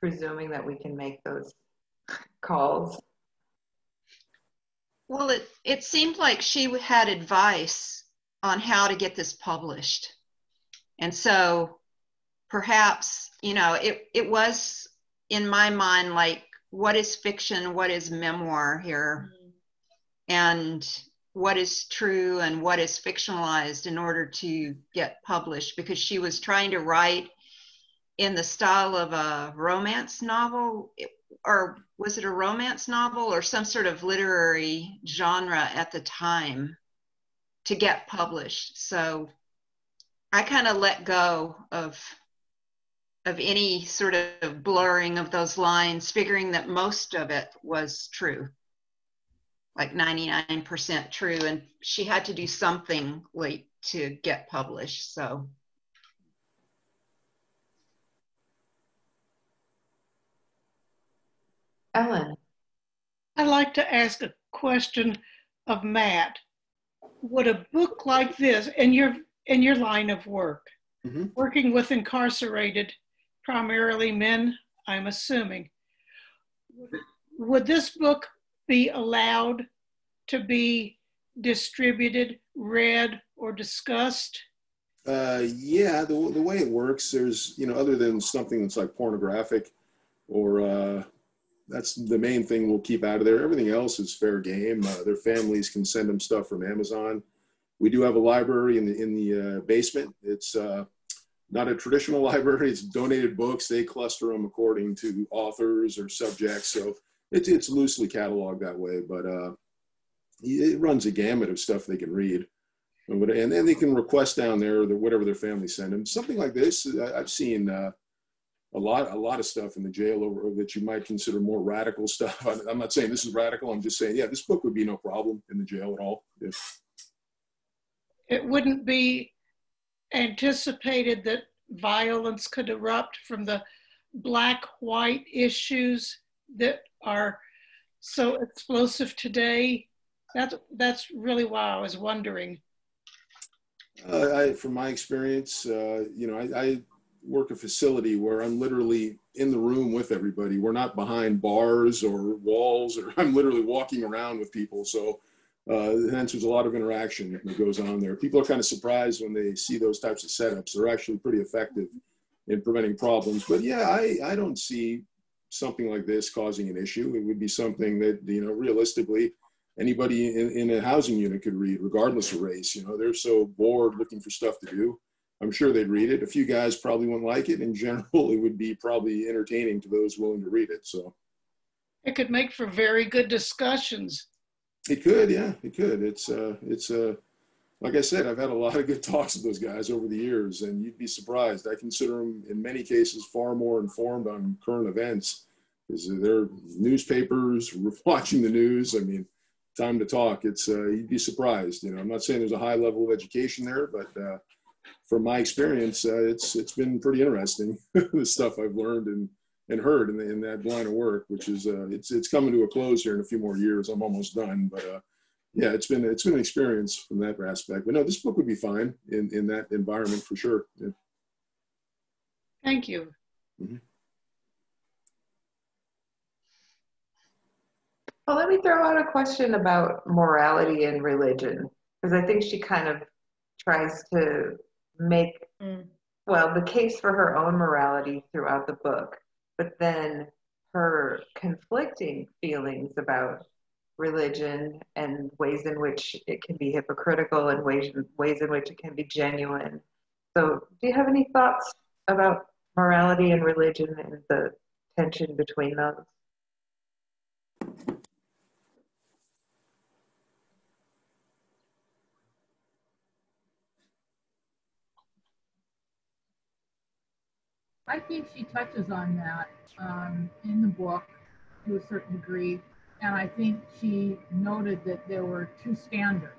Presuming that we can make those calls. Well, it, it seemed like she had advice on how to get this published. And so perhaps, you know, it, it was in my mind like, what is fiction? What is memoir here? And what is true and what is fictionalized in order to get published because she was trying to write in the style of a romance novel or was it a romance novel or some sort of literary genre at the time to get published? So i kind of let go of of any sort of blurring of those lines figuring that most of it was true like 99% true and she had to do something late to get published so Ellen. I'd like to ask a question of Matt. Would a book like this, in your in your line of work, mm-hmm. working with incarcerated, primarily men, I'm assuming, would this book be allowed to be distributed, read, or discussed? Uh, yeah, the, the way it works, there's, you know, other than something that's like pornographic or uh, that's the main thing we'll keep out of there. Everything else is fair game. Uh, their families can send them stuff from Amazon. We do have a library in the in the uh, basement. It's uh, not a traditional *laughs* library. It's donated books. They cluster them according to authors or subjects. So it's it's loosely cataloged that way, but uh, it runs a gamut of stuff they can read, and then they can request down there whatever their family send them. Something like this, I've seen uh, a lot a lot of stuff in the jail over that you might consider more radical stuff. *laughs* I'm not saying this is radical. I'm just saying, yeah, this book would be no problem in the jail at all. Yeah. It wouldn't be anticipated that violence could erupt from the black white issues that are so explosive today? That's that's really why I was wondering. Uh, I, from my experience, uh, you know, I, I, work a facility where I'm literally in the room with everybody. We're not behind bars or walls, or *laughs* I'm literally walking around with people. So, uh, hence, there's a lot of interaction that goes on there. People are kind of surprised when they see those types of setups. They're actually pretty effective in preventing problems. But yeah, I, I don't see something like this causing an issue. It would be something that, you know, realistically, anybody in, in a housing unit could read, regardless of race. You know, they're so bored looking for stuff to do. I'm sure they'd read it. A few guys probably wouldn't like it. In general, *laughs* it would be probably entertaining to those willing to read it. So it could make for very good discussions. It could, yeah, it could. It's uh, it's uh, like I said, I've had a lot of good *laughs* talks with those guys over the years, and you'd be surprised. I consider them, in many cases, far more informed on current events because they're newspapers, *laughs* watching the news. I mean, time to talk. It's uh, you'd be surprised. You know, I'm not saying there's a high level of education there, but uh, from my experience, uh, it's it's been pretty interesting *laughs* the stuff I've learned and and heard in, the, in that line of work, which is uh, it's it's coming to a close here in a few more years. I'm almost done, but uh, yeah, it's been it's been an experience from that aspect. But no, this book would be fine in in that environment for sure. Yeah. Thank you. Mm-hmm. Well, let me throw out a question about morality and religion because I think she kind of tries to make mm. well the case for her own morality throughout the book, but then her conflicting feelings about religion and ways in which it can be hypocritical and ways, ways in which it can be genuine. So, do you have any thoughts about morality and religion and the tension between those? I think she touches on that um, in the book to a certain degree. And I think she noted that there were two standards.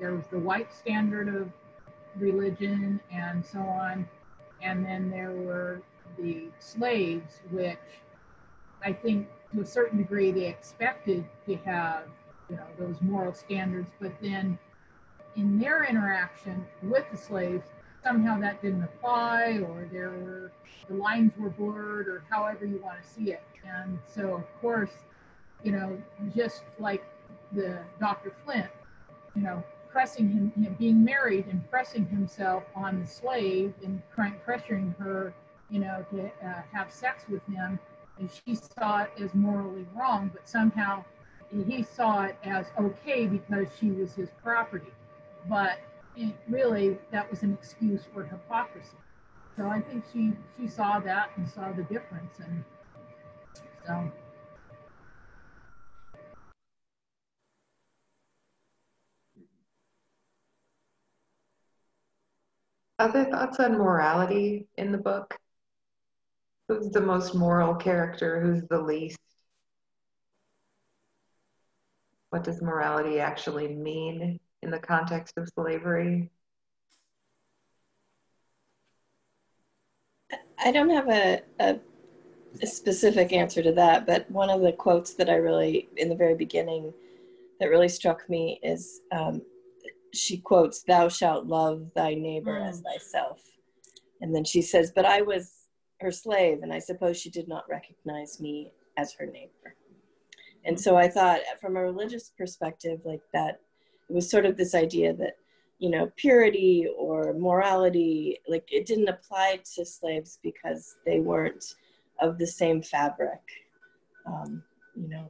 There was the white standard of religion and so on, and then there were the slaves, which I think to a certain degree they expected to have, you know, those moral standards, but then in their interaction with the slaves, somehow that didn't apply, or there were the lines were blurred, or however you want to see it. And so, of course, you know, just like the Dr. Flint, you know, pressing him, you know, being married and pressing himself on the slave and trying, pressuring her, you know, to uh, have sex with him. And she saw it as morally wrong, but somehow he saw it as okay because she was his property. But really, that was an excuse for hypocrisy. So I think she she saw that and saw the difference, and so. Other thoughts on morality in the book? Who's the most moral character? Who's the least? What does morality actually mean in the context of slavery? I don't have a, a, a, specific answer to that, but one of the quotes that I really, in the very beginning, that really struck me is um, she quotes, Thou shalt love thy neighbor mm. as thyself. And then she says, But I was her slave, and I suppose she did not recognize me as her neighbor. And so I thought, from a religious perspective, like that, it was sort of this idea that, you know, purity or morality, like it didn't apply to slaves because they weren't of the same fabric, um, you know,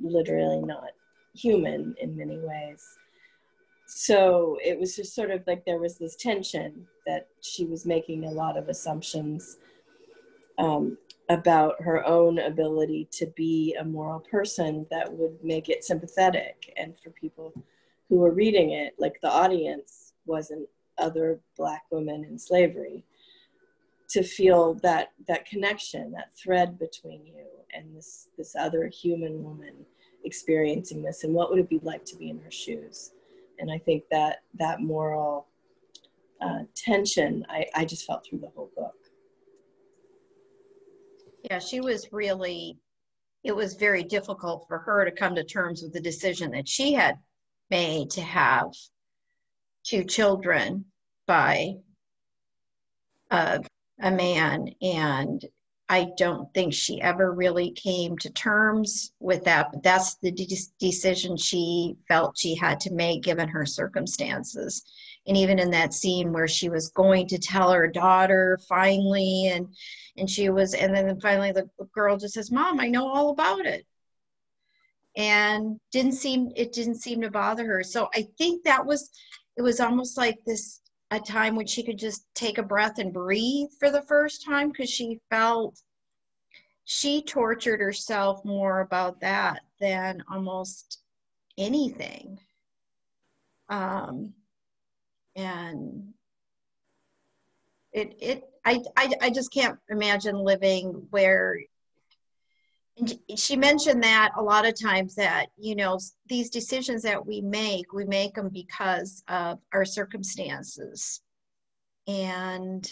literally not human in many ways. So it was just sort of like there was this tension that she was making a lot of assumptions um, about her own ability to be a moral person that would make it sympathetic and for people who were reading it like the audience wasn't other black women in slavery to feel that that connection that thread between you and this this other human woman experiencing this and what would it be like to be in her shoes. And i think that that moral uh, tension I, I just felt through the whole book. Yeah, she was really, it was very difficult for her to come to terms with the decision that she had made to have two children by uh, a man. And I don't think she ever really came to terms with that. But that's the de- decision she felt she had to make given her circumstances. And even in that scene where she was going to tell her daughter finally, and and she was, and then finally the girl just says, "Mom, I know all about it," and didn't seem it didn't seem to bother her. So I think that was it was almost like this a time when she could just take a breath and breathe for the first time because she felt she tortured herself more about that than almost anything. Um, and it it I, I I just can't imagine living where she mentioned that a lot of times that you know these decisions that we make we make them because of our circumstances. And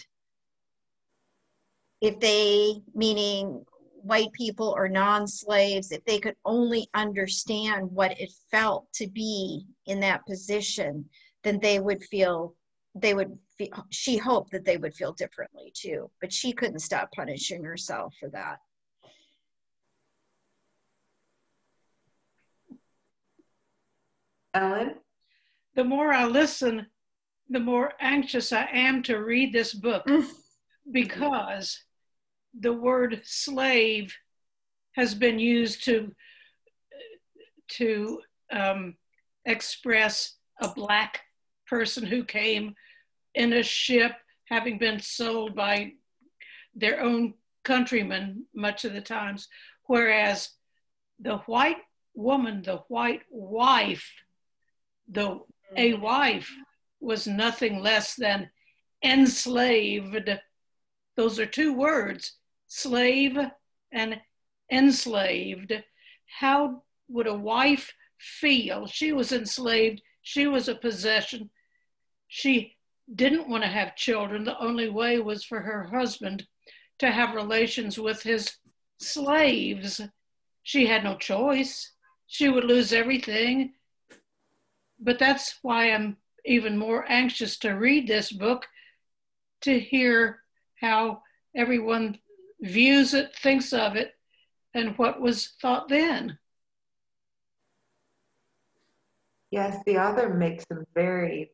if they meaning white people or non-slaves if they could only understand what it felt to be in that position then they would feel they would feel, she hoped that they would feel differently too. But she couldn't stop punishing herself for that Ellen? The more I listen, the more anxious I am to read this book because the word slave has been used to to um, express a black person who came in a ship having been sold by their own countrymen much of the times whereas the white woman the white wife the mm. a wife was nothing less than enslaved. Those are two words slave and enslaved. How would a wife feel? She was enslaved. She was a possession. She didn't want to have children. The only way was for her husband to have relations with his slaves. She had no choice. She would lose everything but that's why i'm even more anxious to read this book to hear how everyone views it, thinks of it, and what was thought then. Yes, the author makes some very,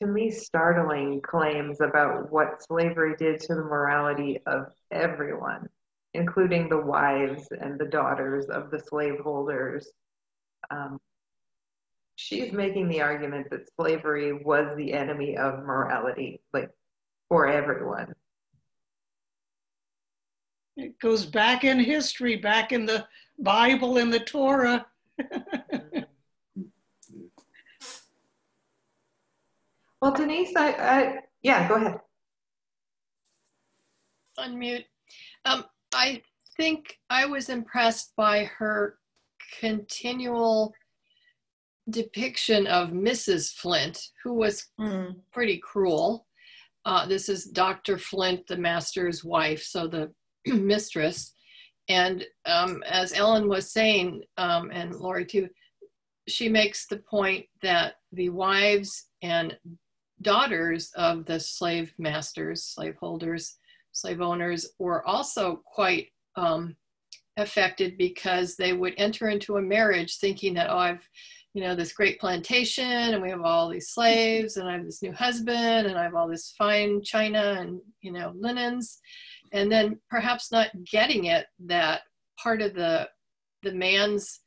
to me, startling claims about what slavery did to the morality of everyone, including the wives and the daughters of the slaveholders. Um, she's making the argument that slavery was the enemy of morality, like for everyone. It goes back in history, back in the Bible and the Torah. *laughs* well, Denise, I, I, yeah, go ahead. Unmute. Um, I think I was impressed by her continual depiction of Mrs. Flint, who was mm. pretty cruel. Uh, this is Dr. Flint, the master's wife, so the *clears throat* mistress. And um, as Ellen was saying, um, and Lori too, she makes the point that the wives and daughters of the slave masters, slaveholders, slave owners were also quite um, affected because they would enter into a marriage thinking that, oh, I've you know, this great plantation and we have all these slaves and I have this new husband and I have all this fine china and, you know, linens. And then perhaps not getting it that part of the, the man's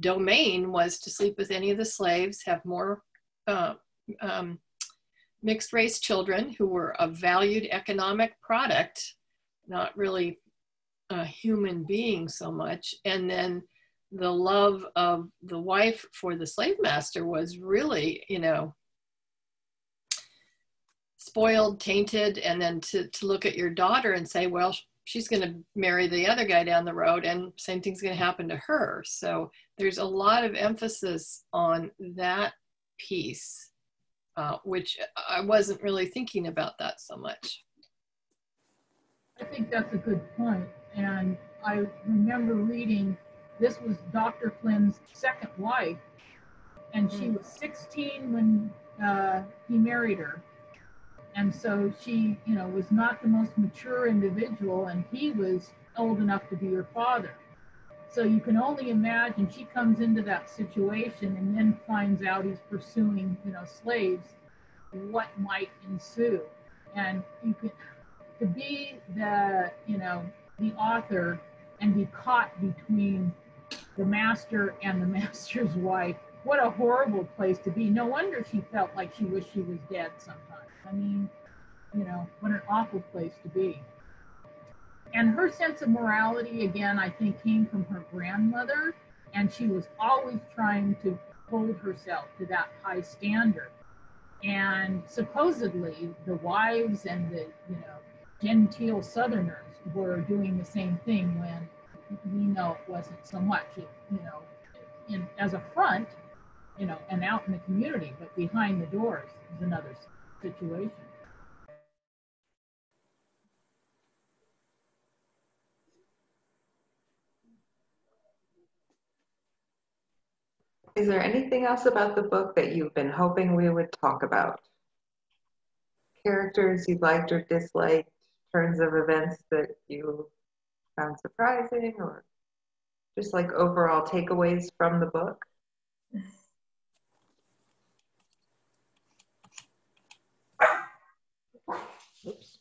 domain was to sleep with any of the slaves, have more uh, um, mixed race children who were a valued economic product, not really a human being so much. And then the love of the wife for the slave master was really, you know, spoiled, tainted, and then to, to look at your daughter and say, well, she's going to marry the other guy down the road and same thing's going to happen to her. So there's a lot of emphasis on that piece, uh, which I wasn't really thinking about that so much. I think that's a good point. And I remember reading this was Dr. Flint's second wife, and she was 16 when uh, he married her. And so she, you know, was not the most mature individual, and he was old enough to be her father. So you can only imagine she comes into that situation and then finds out he's pursuing, you know, slaves, what might ensue. And you could, to be the, you know, the author and be caught between the master and the *laughs* master's wife. What a horrible place to be. No wonder she felt like she wished she was dead sometimes. I mean, you know, what an awful place to be. And her sense of morality, again, I think came from her grandmother, and she was always trying to hold herself to that high standard. And supposedly, the wives and the, you know, genteel Southerners were doing the same thing when we know it wasn't so much, it, you know, in, as a front, you know, and out in the community, but behind the doors is another situation. Is there anything else about the book that you've been hoping we would talk about? Characters you liked or disliked, turns of events that you found surprising or just like overall takeaways from the book? Oops.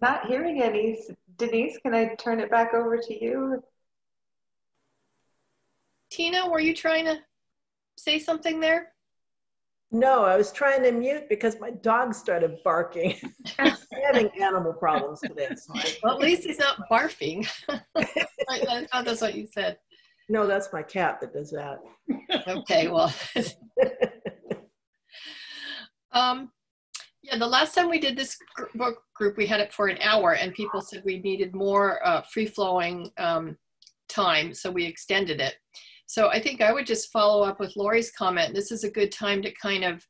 Not hearing any. Denise, can I turn it back over to you? Tina, were you trying to say something there? No, I was trying to mute because my dog started barking. *laughs* I'm having animal problems today. So well, at least he's not barfing. *laughs* I thought that's what you said. No, that's my cat that does that. okay, well. *laughs* um, yeah, the last time we did this book group, we had it for an hour, and people said we needed more uh, free flowing um, time, so we extended it. So I think I would just follow up with Lori's comment. This is a good time to kind of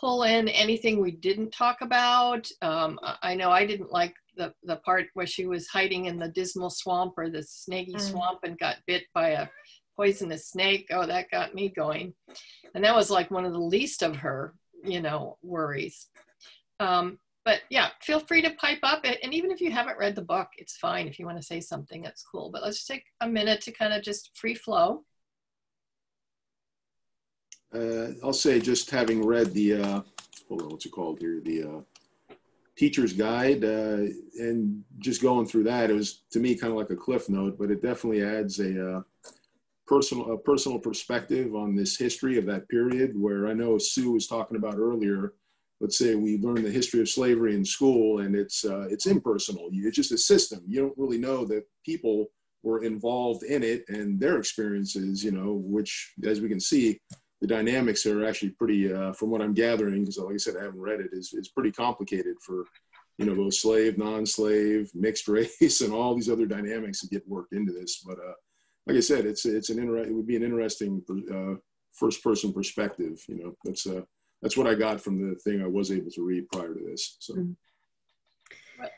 pull in anything we didn't talk about. Um, I know I didn't like the, the part where she was hiding in the dismal swamp or the snaky mm. swamp and got bit by a poisonous snake. Oh, that got me going. And that was like one of the least of her, you know, worries. Um, but yeah, feel free to pipe up. And even if you haven't read the book, it's fine. If you want to say something, that's cool. But let's take a minute to kind of just free flow uh, I'll say just having read the, uh, hold on, what's it called here? The uh, teacher's guide uh, and just going through that, it was to me kind of like a cliff note, but it definitely adds a uh, personal, a personal perspective on this history of that period where I know Sue was talking about earlier. Let's say we learn the history of slavery in school and it's, uh, it's impersonal. It's just a system. You don't really know that people were involved in it and their experiences, you know, which as we can see, the dynamics are actually pretty, uh, from what I'm gathering, because like I said, I haven't read it, is, is pretty complicated for, you know, both slave, non-slave, mixed *laughs* race, and all these other dynamics that get worked into this. But uh, like I said, it's it's an inter- it would be an interesting uh, first-person perspective. You know, that's uh, that's what I got from the thing I was able to read prior to this. So. Mm-hmm.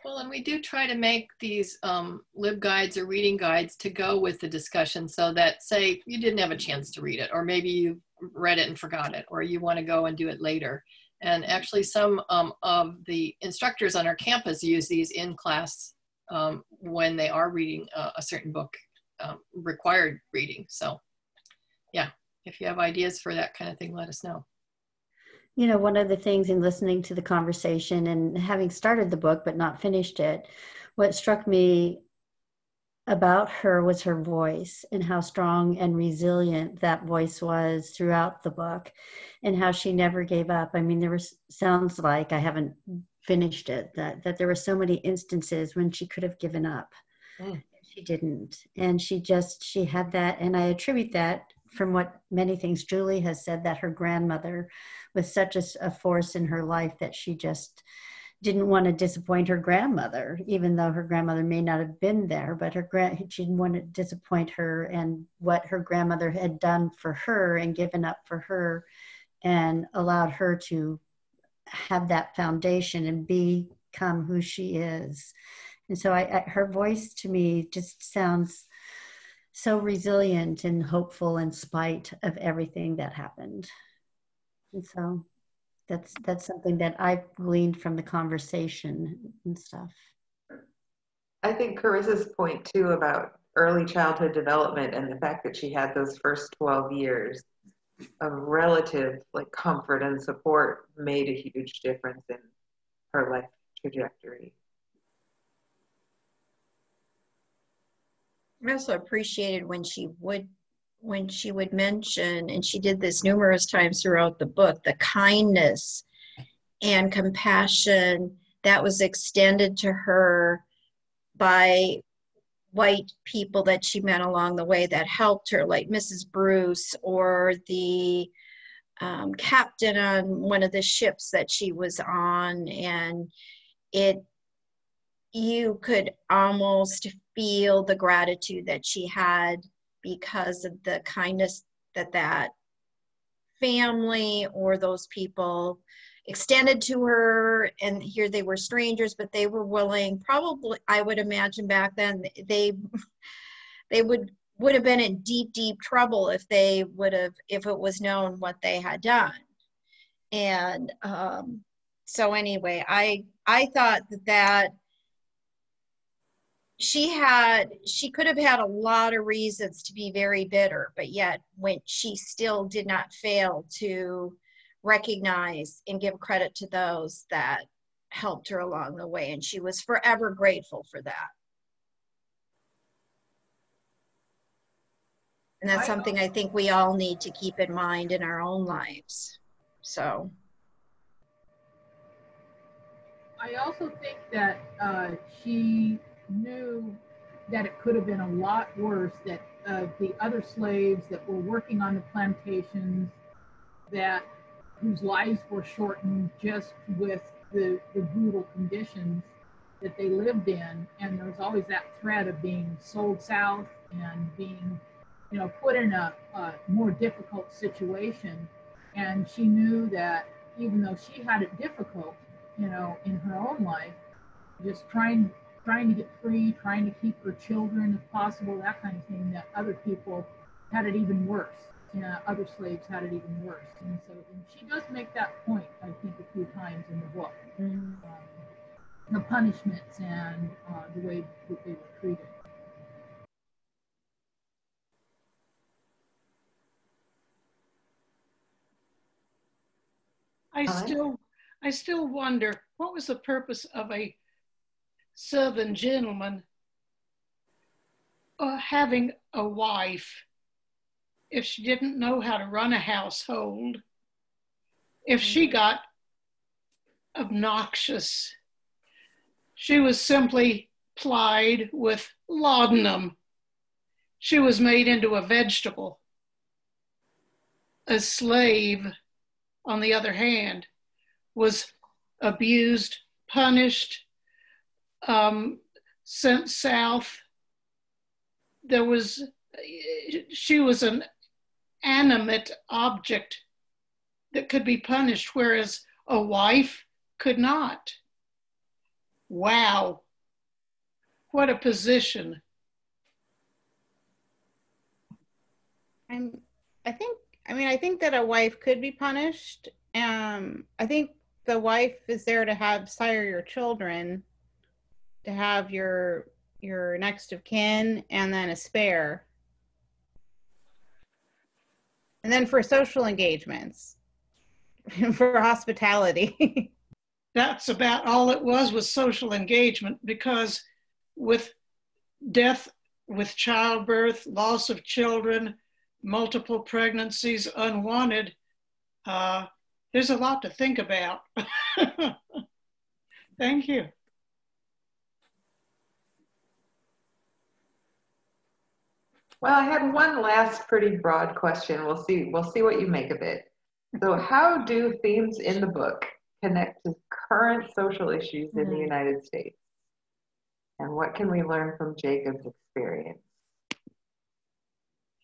Well, and we do try to make these um, LibGuides or reading guides to go with the discussion so that, say, you didn't have a chance to read it, or maybe you read it and forgot it, or you want to go and do it later. And actually, some um, of the instructors on our campus use these in class um, when they are reading a, a certain book, um, required reading. So, yeah, if you have ideas for that kind of thing, let us know. You know, one of the things in listening to the conversation and having started the book but not finished it, what struck me about her was her voice and how strong and resilient that voice was throughout the book and how she never gave up. I mean, there was sounds like I haven't finished it. That that there were so many instances when she could have given up. Mm. She didn't, and she just she had that, and I attribute that from what many things Julie has said that her grandmother was such a, a force in her life that she just didn't want to disappoint her grandmother, even though her grandmother may not have been there, but her grand she didn't want to disappoint her and what her grandmother had done for her and given up for her and allowed her to have that foundation and become who she is. And so I, I her voice to me just sounds so resilient and hopeful in spite of everything that happened. And so that's that's something that I've gleaned from the conversation and stuff. I think Carissa's point too about early childhood development and the fact that she had those first 12 years of relative like comfort and support made a huge difference in her life trajectory. I also appreciated when she would when she would mention, and she did this numerous times throughout the book, the kindness and compassion that was extended to her by white people that she met along the way that helped her, like Mrs. Bruce or the um, captain on one of the ships that she was on. And it, you could almost feel the gratitude that she had because of the kindness that that family or those people extended to her. And here they were strangers but they were willing. Probably i would imagine back then they they would would have been in deep deep trouble if they would have if it was known what they had done. And um so anyway i i thought that that she had she could have had a lot of reasons to be very bitter but yet when she still did not fail to recognize and give credit to those that helped her along the way. And she was forever grateful for that. And that's something i think we all need to keep in mind in our own lives. So. I also think that uh, she knew that it could have been a lot worse, that uh, the other slaves that were working on the plantations, that whose lives were shortened just with the, the brutal conditions that they lived in. And there was always that threat of being sold south and being, you know, put in a, a more difficult situation. And she knew that even though she had it difficult, you know, in her own life, just trying trying to get free, trying to keep her children if possible, that kind of thing, that other people had it even worse. You know, other slaves had it even worse. And so and she does make that point, I think, a few times in the book. Mm-hmm. Um, the punishments and uh, the way that they were treated. I still, I still wonder what was the purpose of a Southern gentleman uh, having a wife if she didn't know how to run a household, if she mm-hmm. got obnoxious, she was simply plied with laudanum. She was made into a vegetable. A slave, on the other hand, was abused, punished, um, sent south. There was, she was an animate object that could be punished, whereas a wife could not. Wow. What a position. I'm, I think, I mean, I think that a wife could be punished. Um, I think the wife is there to have sire your children to have your your next of kin and then a spare. And then for social engagements, *laughs* for hospitality. *laughs* That's about all it was with social engagement because with death, with childbirth, loss of children, multiple pregnancies, unwanted, uh, there's a lot to think about. *laughs* Thank you. Well, I had one last pretty broad question. We'll see. We'll see what you make of it. So, how do themes in the book connect to current social issues in the Mhm. United States? And what can we learn from Jacobs' experience?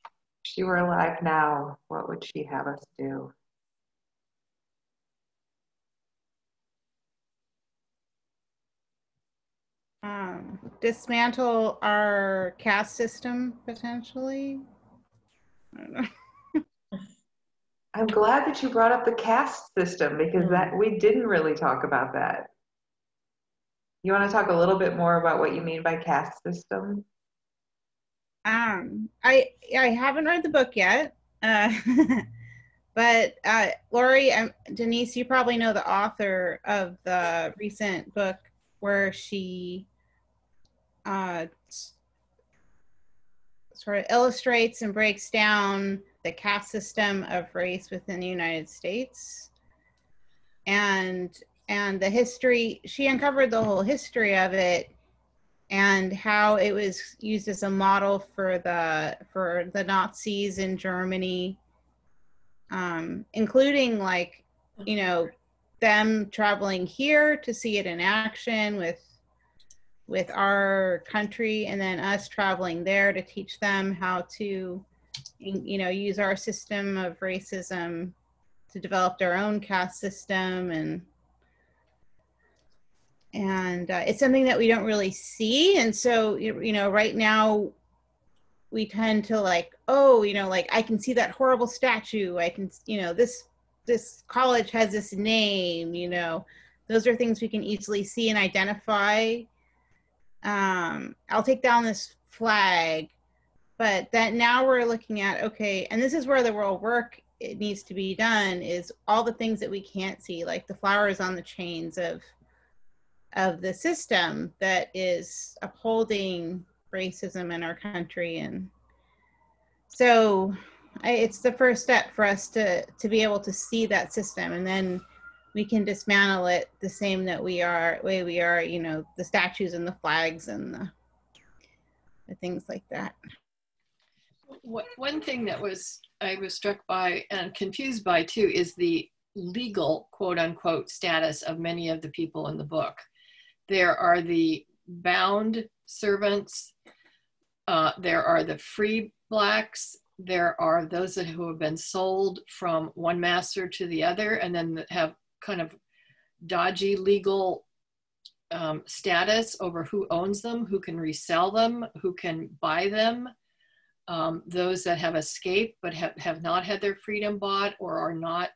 If she were alive now, what would she have us do? Um, dismantle our caste system potentially. I don't know. I'm glad that you brought up the caste system because that we didn't really talk about that. You want to talk a little bit more about what you mean by caste system? Um, I I haven't read the book yet, uh, *laughs* but uh, Lori, um, Denise, you probably know the author of the recent book where she uh, sort of illustrates and breaks down the caste system of race within the United States, and and the history. She uncovered the whole history of it and how it was used as a model for the for the Nazis in Germany, um, including like you know them traveling here to see it in action with with our country, and then us traveling there to teach them how to you know use our system of racism to develop their own caste system and and uh, it's something that we don't really see. And so you you know right now we tend to like oh you know like i can see that horrible statue. I can you know this this college has this name you know. Those are things we can easily see and identify um i'll take down this flag but that now we're looking at okay and this is where the real work it needs to be done is all the things that we can't see like the flowers on the chains of of the system that is upholding racism in our country. And so I, it's the first step for us to to be able to see that system. And then we can dismantle it the same that we are way we are you know the statues and the flags and the, the things like that one thing that was I was struck by and confused by too is the legal quote unquote status of many of the people in the book. There are the bound servants. Uh, there are the free blacks. There are those that, who have been sold from one master to the other and then have kind of dodgy legal um, status over who owns them, who can resell them, who can buy them. Um, those that have escaped but have, have not had their freedom bought or are not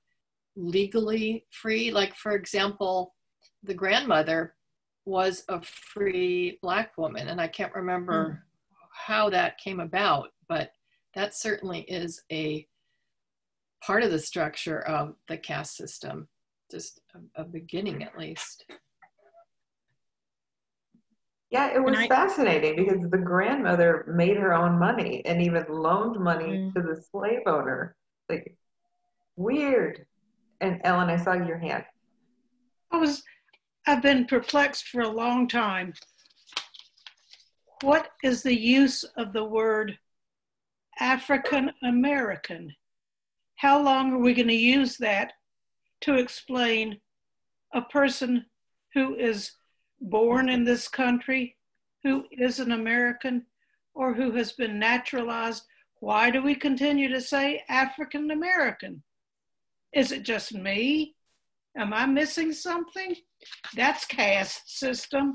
legally free. Like, for example, the grandmother was a free black woman, and I can't remember how that came about, but that certainly is a part of the structure of the caste system, just a, a beginning at least. Yeah, it was I- fascinating because the grandmother made her own money and even loaned money mm. to the slave owner. Like, weird. And Ellen, I saw your hand. I was, I've been perplexed for a long time. What is the use of the word African American? How long are we going to use that to explain a person who is born in this country, who is an American, or who has been naturalized? Why do we continue to say African American? Is it just me? Am I missing something? That's caste system.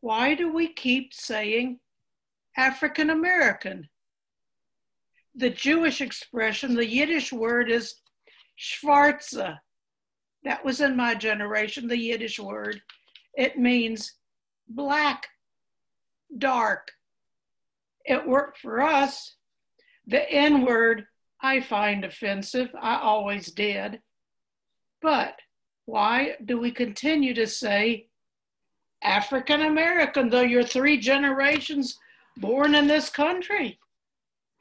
Why do we keep saying African American? The Jewish expression, the Yiddish word is Schwarze. That was in my generation, the Yiddish word. It means black, dark. It worked for us. The N word I find offensive. I always did. But why do we continue to say African American, though you're three generations born in this country?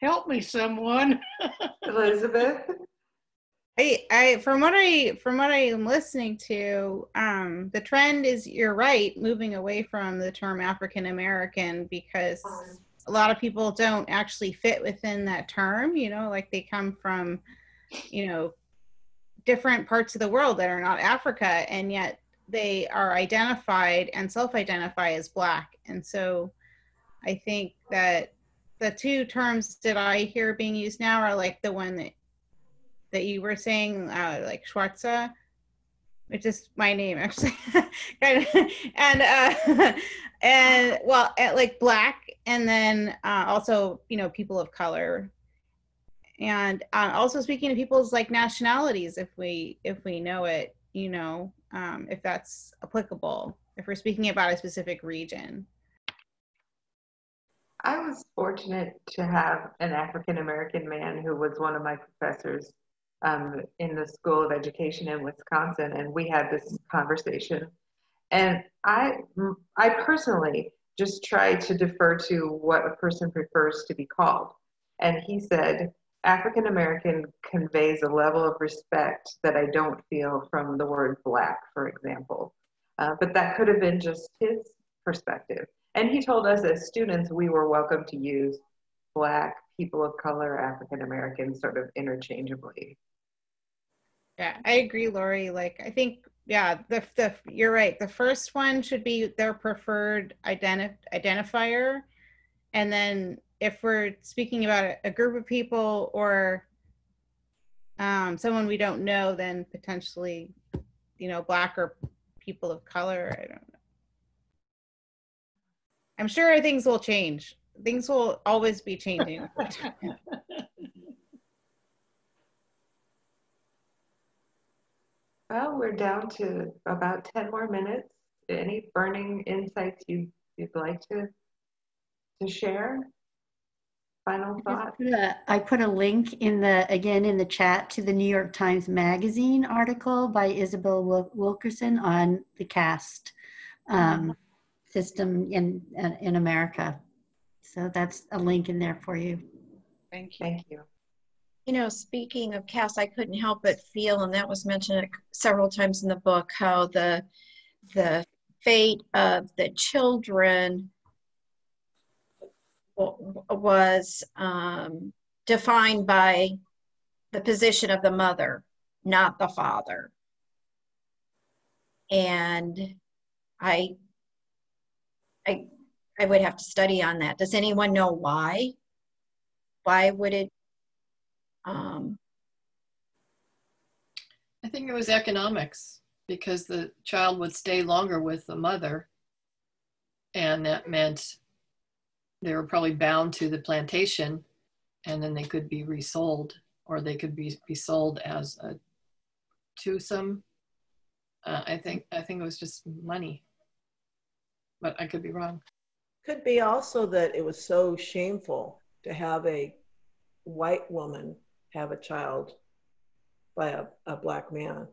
Help me, someone. *laughs* Elizabeth? I, I from what I from what I am listening to, um, the trend is you're right, moving away from the term African American because a lot of people don't actually fit within that term. You know, like they come from, you know, different parts of the world that are not Africa, and yet they are identified and self-identify as Black. And so, I think that the two terms that I hear being used now are like the one that that you were saying, uh, like Schwarza, which is my name actually, *laughs* and uh, *laughs* and well, like black, and then uh, also you know people of color, and uh, also speaking to people's like nationalities, if we if we know it, you know, um, if that's applicable, if we're speaking about a specific region. I was fortunate to have an African American man who was one of my professors um, in the School of Education in Wisconsin, and we had this conversation. And I, I personally just try to defer to what a person prefers to be called. And he said, African American conveys a level of respect that I don't feel from the word black, for example. Uh, but that could have been just his perspective. And he told us as students we were welcome to use black, people of color, African American sort of interchangeably. Yeah, I agree, Lori. Like, I think, yeah, the, the you're right. The first one should be their preferred identi- identifier, and then if we're speaking about a, a group of people or um, someone we don't know, then potentially, you know, black or people of color. I don't know. I'm sure things will change. Things will always be changing. *laughs* *laughs* Well, we're down to about 10 more minutes. Any burning insights you, you'd like to, to share? Final thought? Put a, I put a link in the, again, in the chat to the New York Times Magazine article by Isabel Wilkerson on the caste um, system in, in America. So that's a link in there for you. Thank you. Thank you. You know, speaking of caste, I couldn't help but feel, and that was mentioned several times in the book, how the the fate of the children was um, defined by the position of the mother, not the father. And I, I, I would have to study on that. Does anyone know why? Why would it um, I think it was economics because the child would stay longer with the mother. And that meant they were probably bound to the plantation and then they could be resold or they could be, be sold as a twosome. Uh, I think I think it was just money, but I could be wrong. Could be also that it was so shameful to have a white woman have a child by a, a black man.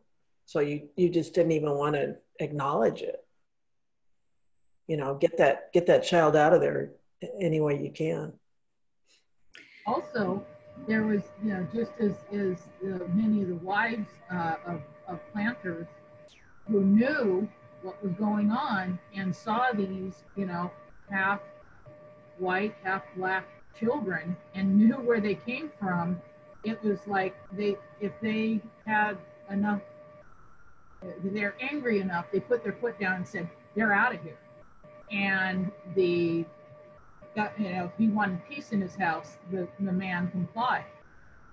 So you, you just didn't even want to acknowledge it. You know, get that get that child out of there any way you can. Also, there was, you know, just as, as uh, many of the wives uh, of, of planters who knew what was going on and saw these, you know, half white, half black children and knew where they came from it was like they if they had enough they're angry enough they put their foot down and said they're out of here and the got you know he wanted peace in his house the, the man complied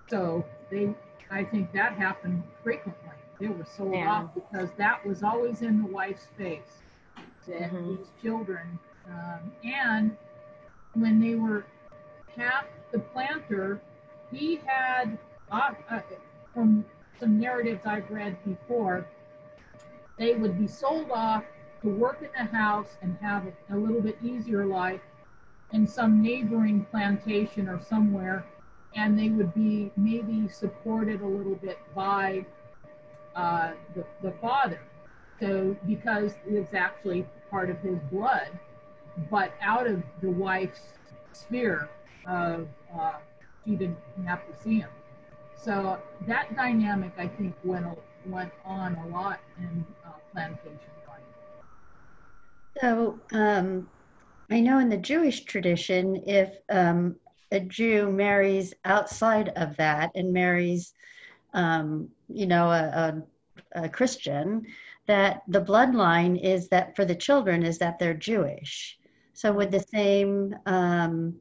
so they i think that happened frequently they were sold yeah. off because that was always in the wife's face that mm-hmm. these children um, and when they were half the planter he had, uh, uh, from some narratives I've read before, they would be sold off to work in the house and have a, a little bit easier life in some neighboring plantation or somewhere, and they would be maybe supported a little bit by uh, the, the father. So, because it's actually part of his blood, but out of the wife's sphere of uh, she didn't have to see him. So that dynamic, I think, went went on a lot in uh, plantation life. So um, I know in the Jewish tradition, if um, a Jew marries outside of that and marries, um, you know, a, a, a, Christian, that the bloodline is that for the children is that they're Jewish. So would the same um,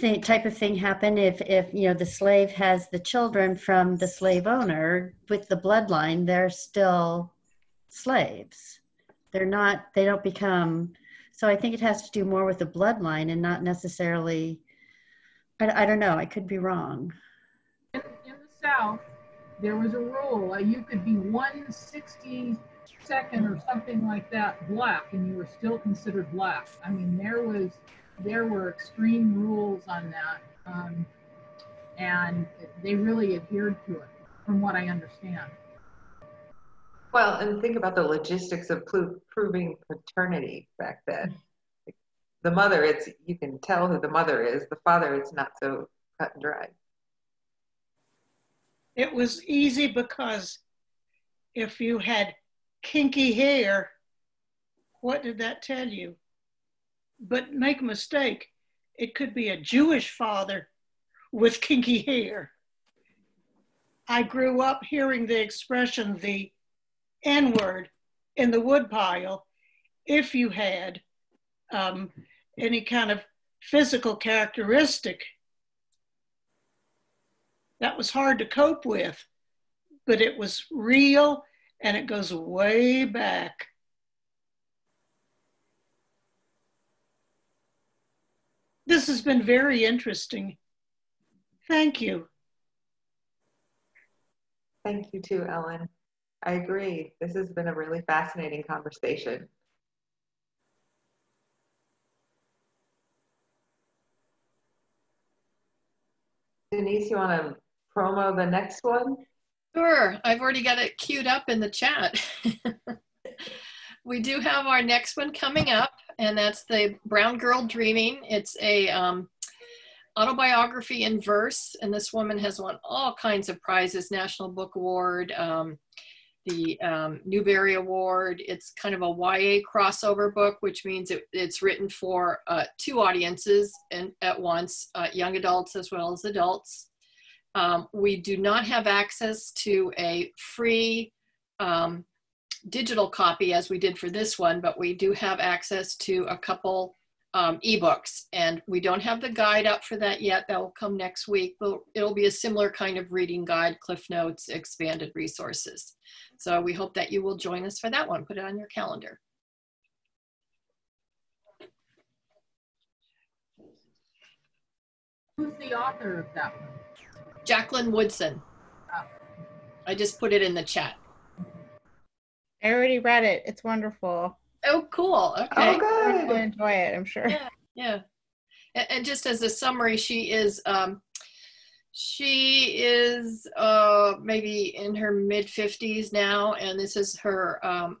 th- type of thing happen if, if you know the slave has the children from the slave owner with the bloodline? They're still slaves. They're not. They don't become. So I think it has to do more with the bloodline and not necessarily. I, I don't know. I could be wrong. In, in the South, there was a rule. You could be 160 second or something like that black, and you were still considered black. I mean, there was there were extreme rules on that, um, and they really adhered to it, from what I understand. Well, and think about the logistics of proving paternity back then. The mother, it's you can tell who the mother is. The father, it's not so cut and dry. It was easy because if you had kinky hair, what did that tell you? But make a mistake, it could be a Jewish father with kinky hair. I grew up hearing the expression the N word in the woodpile if you had um, any kind of physical characteristic. That was hard to cope with, but it was real and it goes way back. This has been very interesting. Thank you. Thank you too, Ellen. I agree. This has been a really fascinating conversation. Denise, you want to promo the next one? Sure. I've already got it queued up in the chat. *laughs* we do have our next one coming up and that's the Brown Girl Dreaming. It's a um, autobiography in verse, and this woman has won all kinds of prizes: National Book Award, um, the um, Newbery Award. It's kind of a YA crossover book, which means it, it's written for uh, two audiences and at once, uh, young adults as well as adults. Um, we do not have access to a free um, digital copy as we did for this one, but we do have access to a couple um, ebooks and we don't have the guide up for that yet. That will come next week, but it'll be a similar kind of reading guide, cliff notes, expanded resources. So we hope that you will join us for that one. Put it on your calendar. Who's the author of that one? Jacqueline Woodson. Oh. I just put it in the chat. I already read it. It's wonderful. Oh, cool. Okay. Oh, good. Will enjoy it. I'm sure. Yeah, yeah. And, and just as a summary, she is um, she is uh, maybe in her mid 50s now, and this is her um,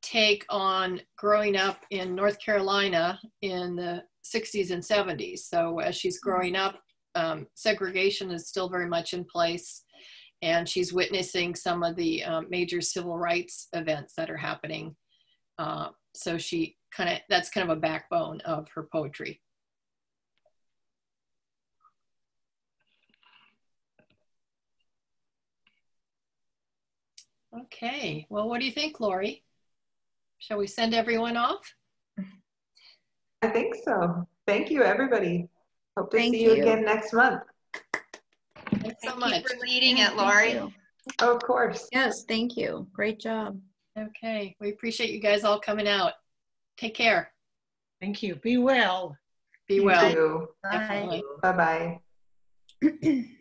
take on growing up in North Carolina in the 60s and 70s. So as she's growing up, um, segregation is still very much in place and she's witnessing some of the um, major civil rights events that are happening. Uh, so she kind of, that's kind of a backbone of her poetry. Okay, well, what do you think, Lori? Shall we send everyone off? I think so. Thank you, everybody. Hope to Thank see you, you. again next month. Thanks so Thank much. you for leading it, Lori. Oh, of course. Yes, thank you. Great job. Okay, we appreciate you guys all coming out. Take care. Thank you. Be well. Be You well. too. Bye. Bye-bye. *clears throat*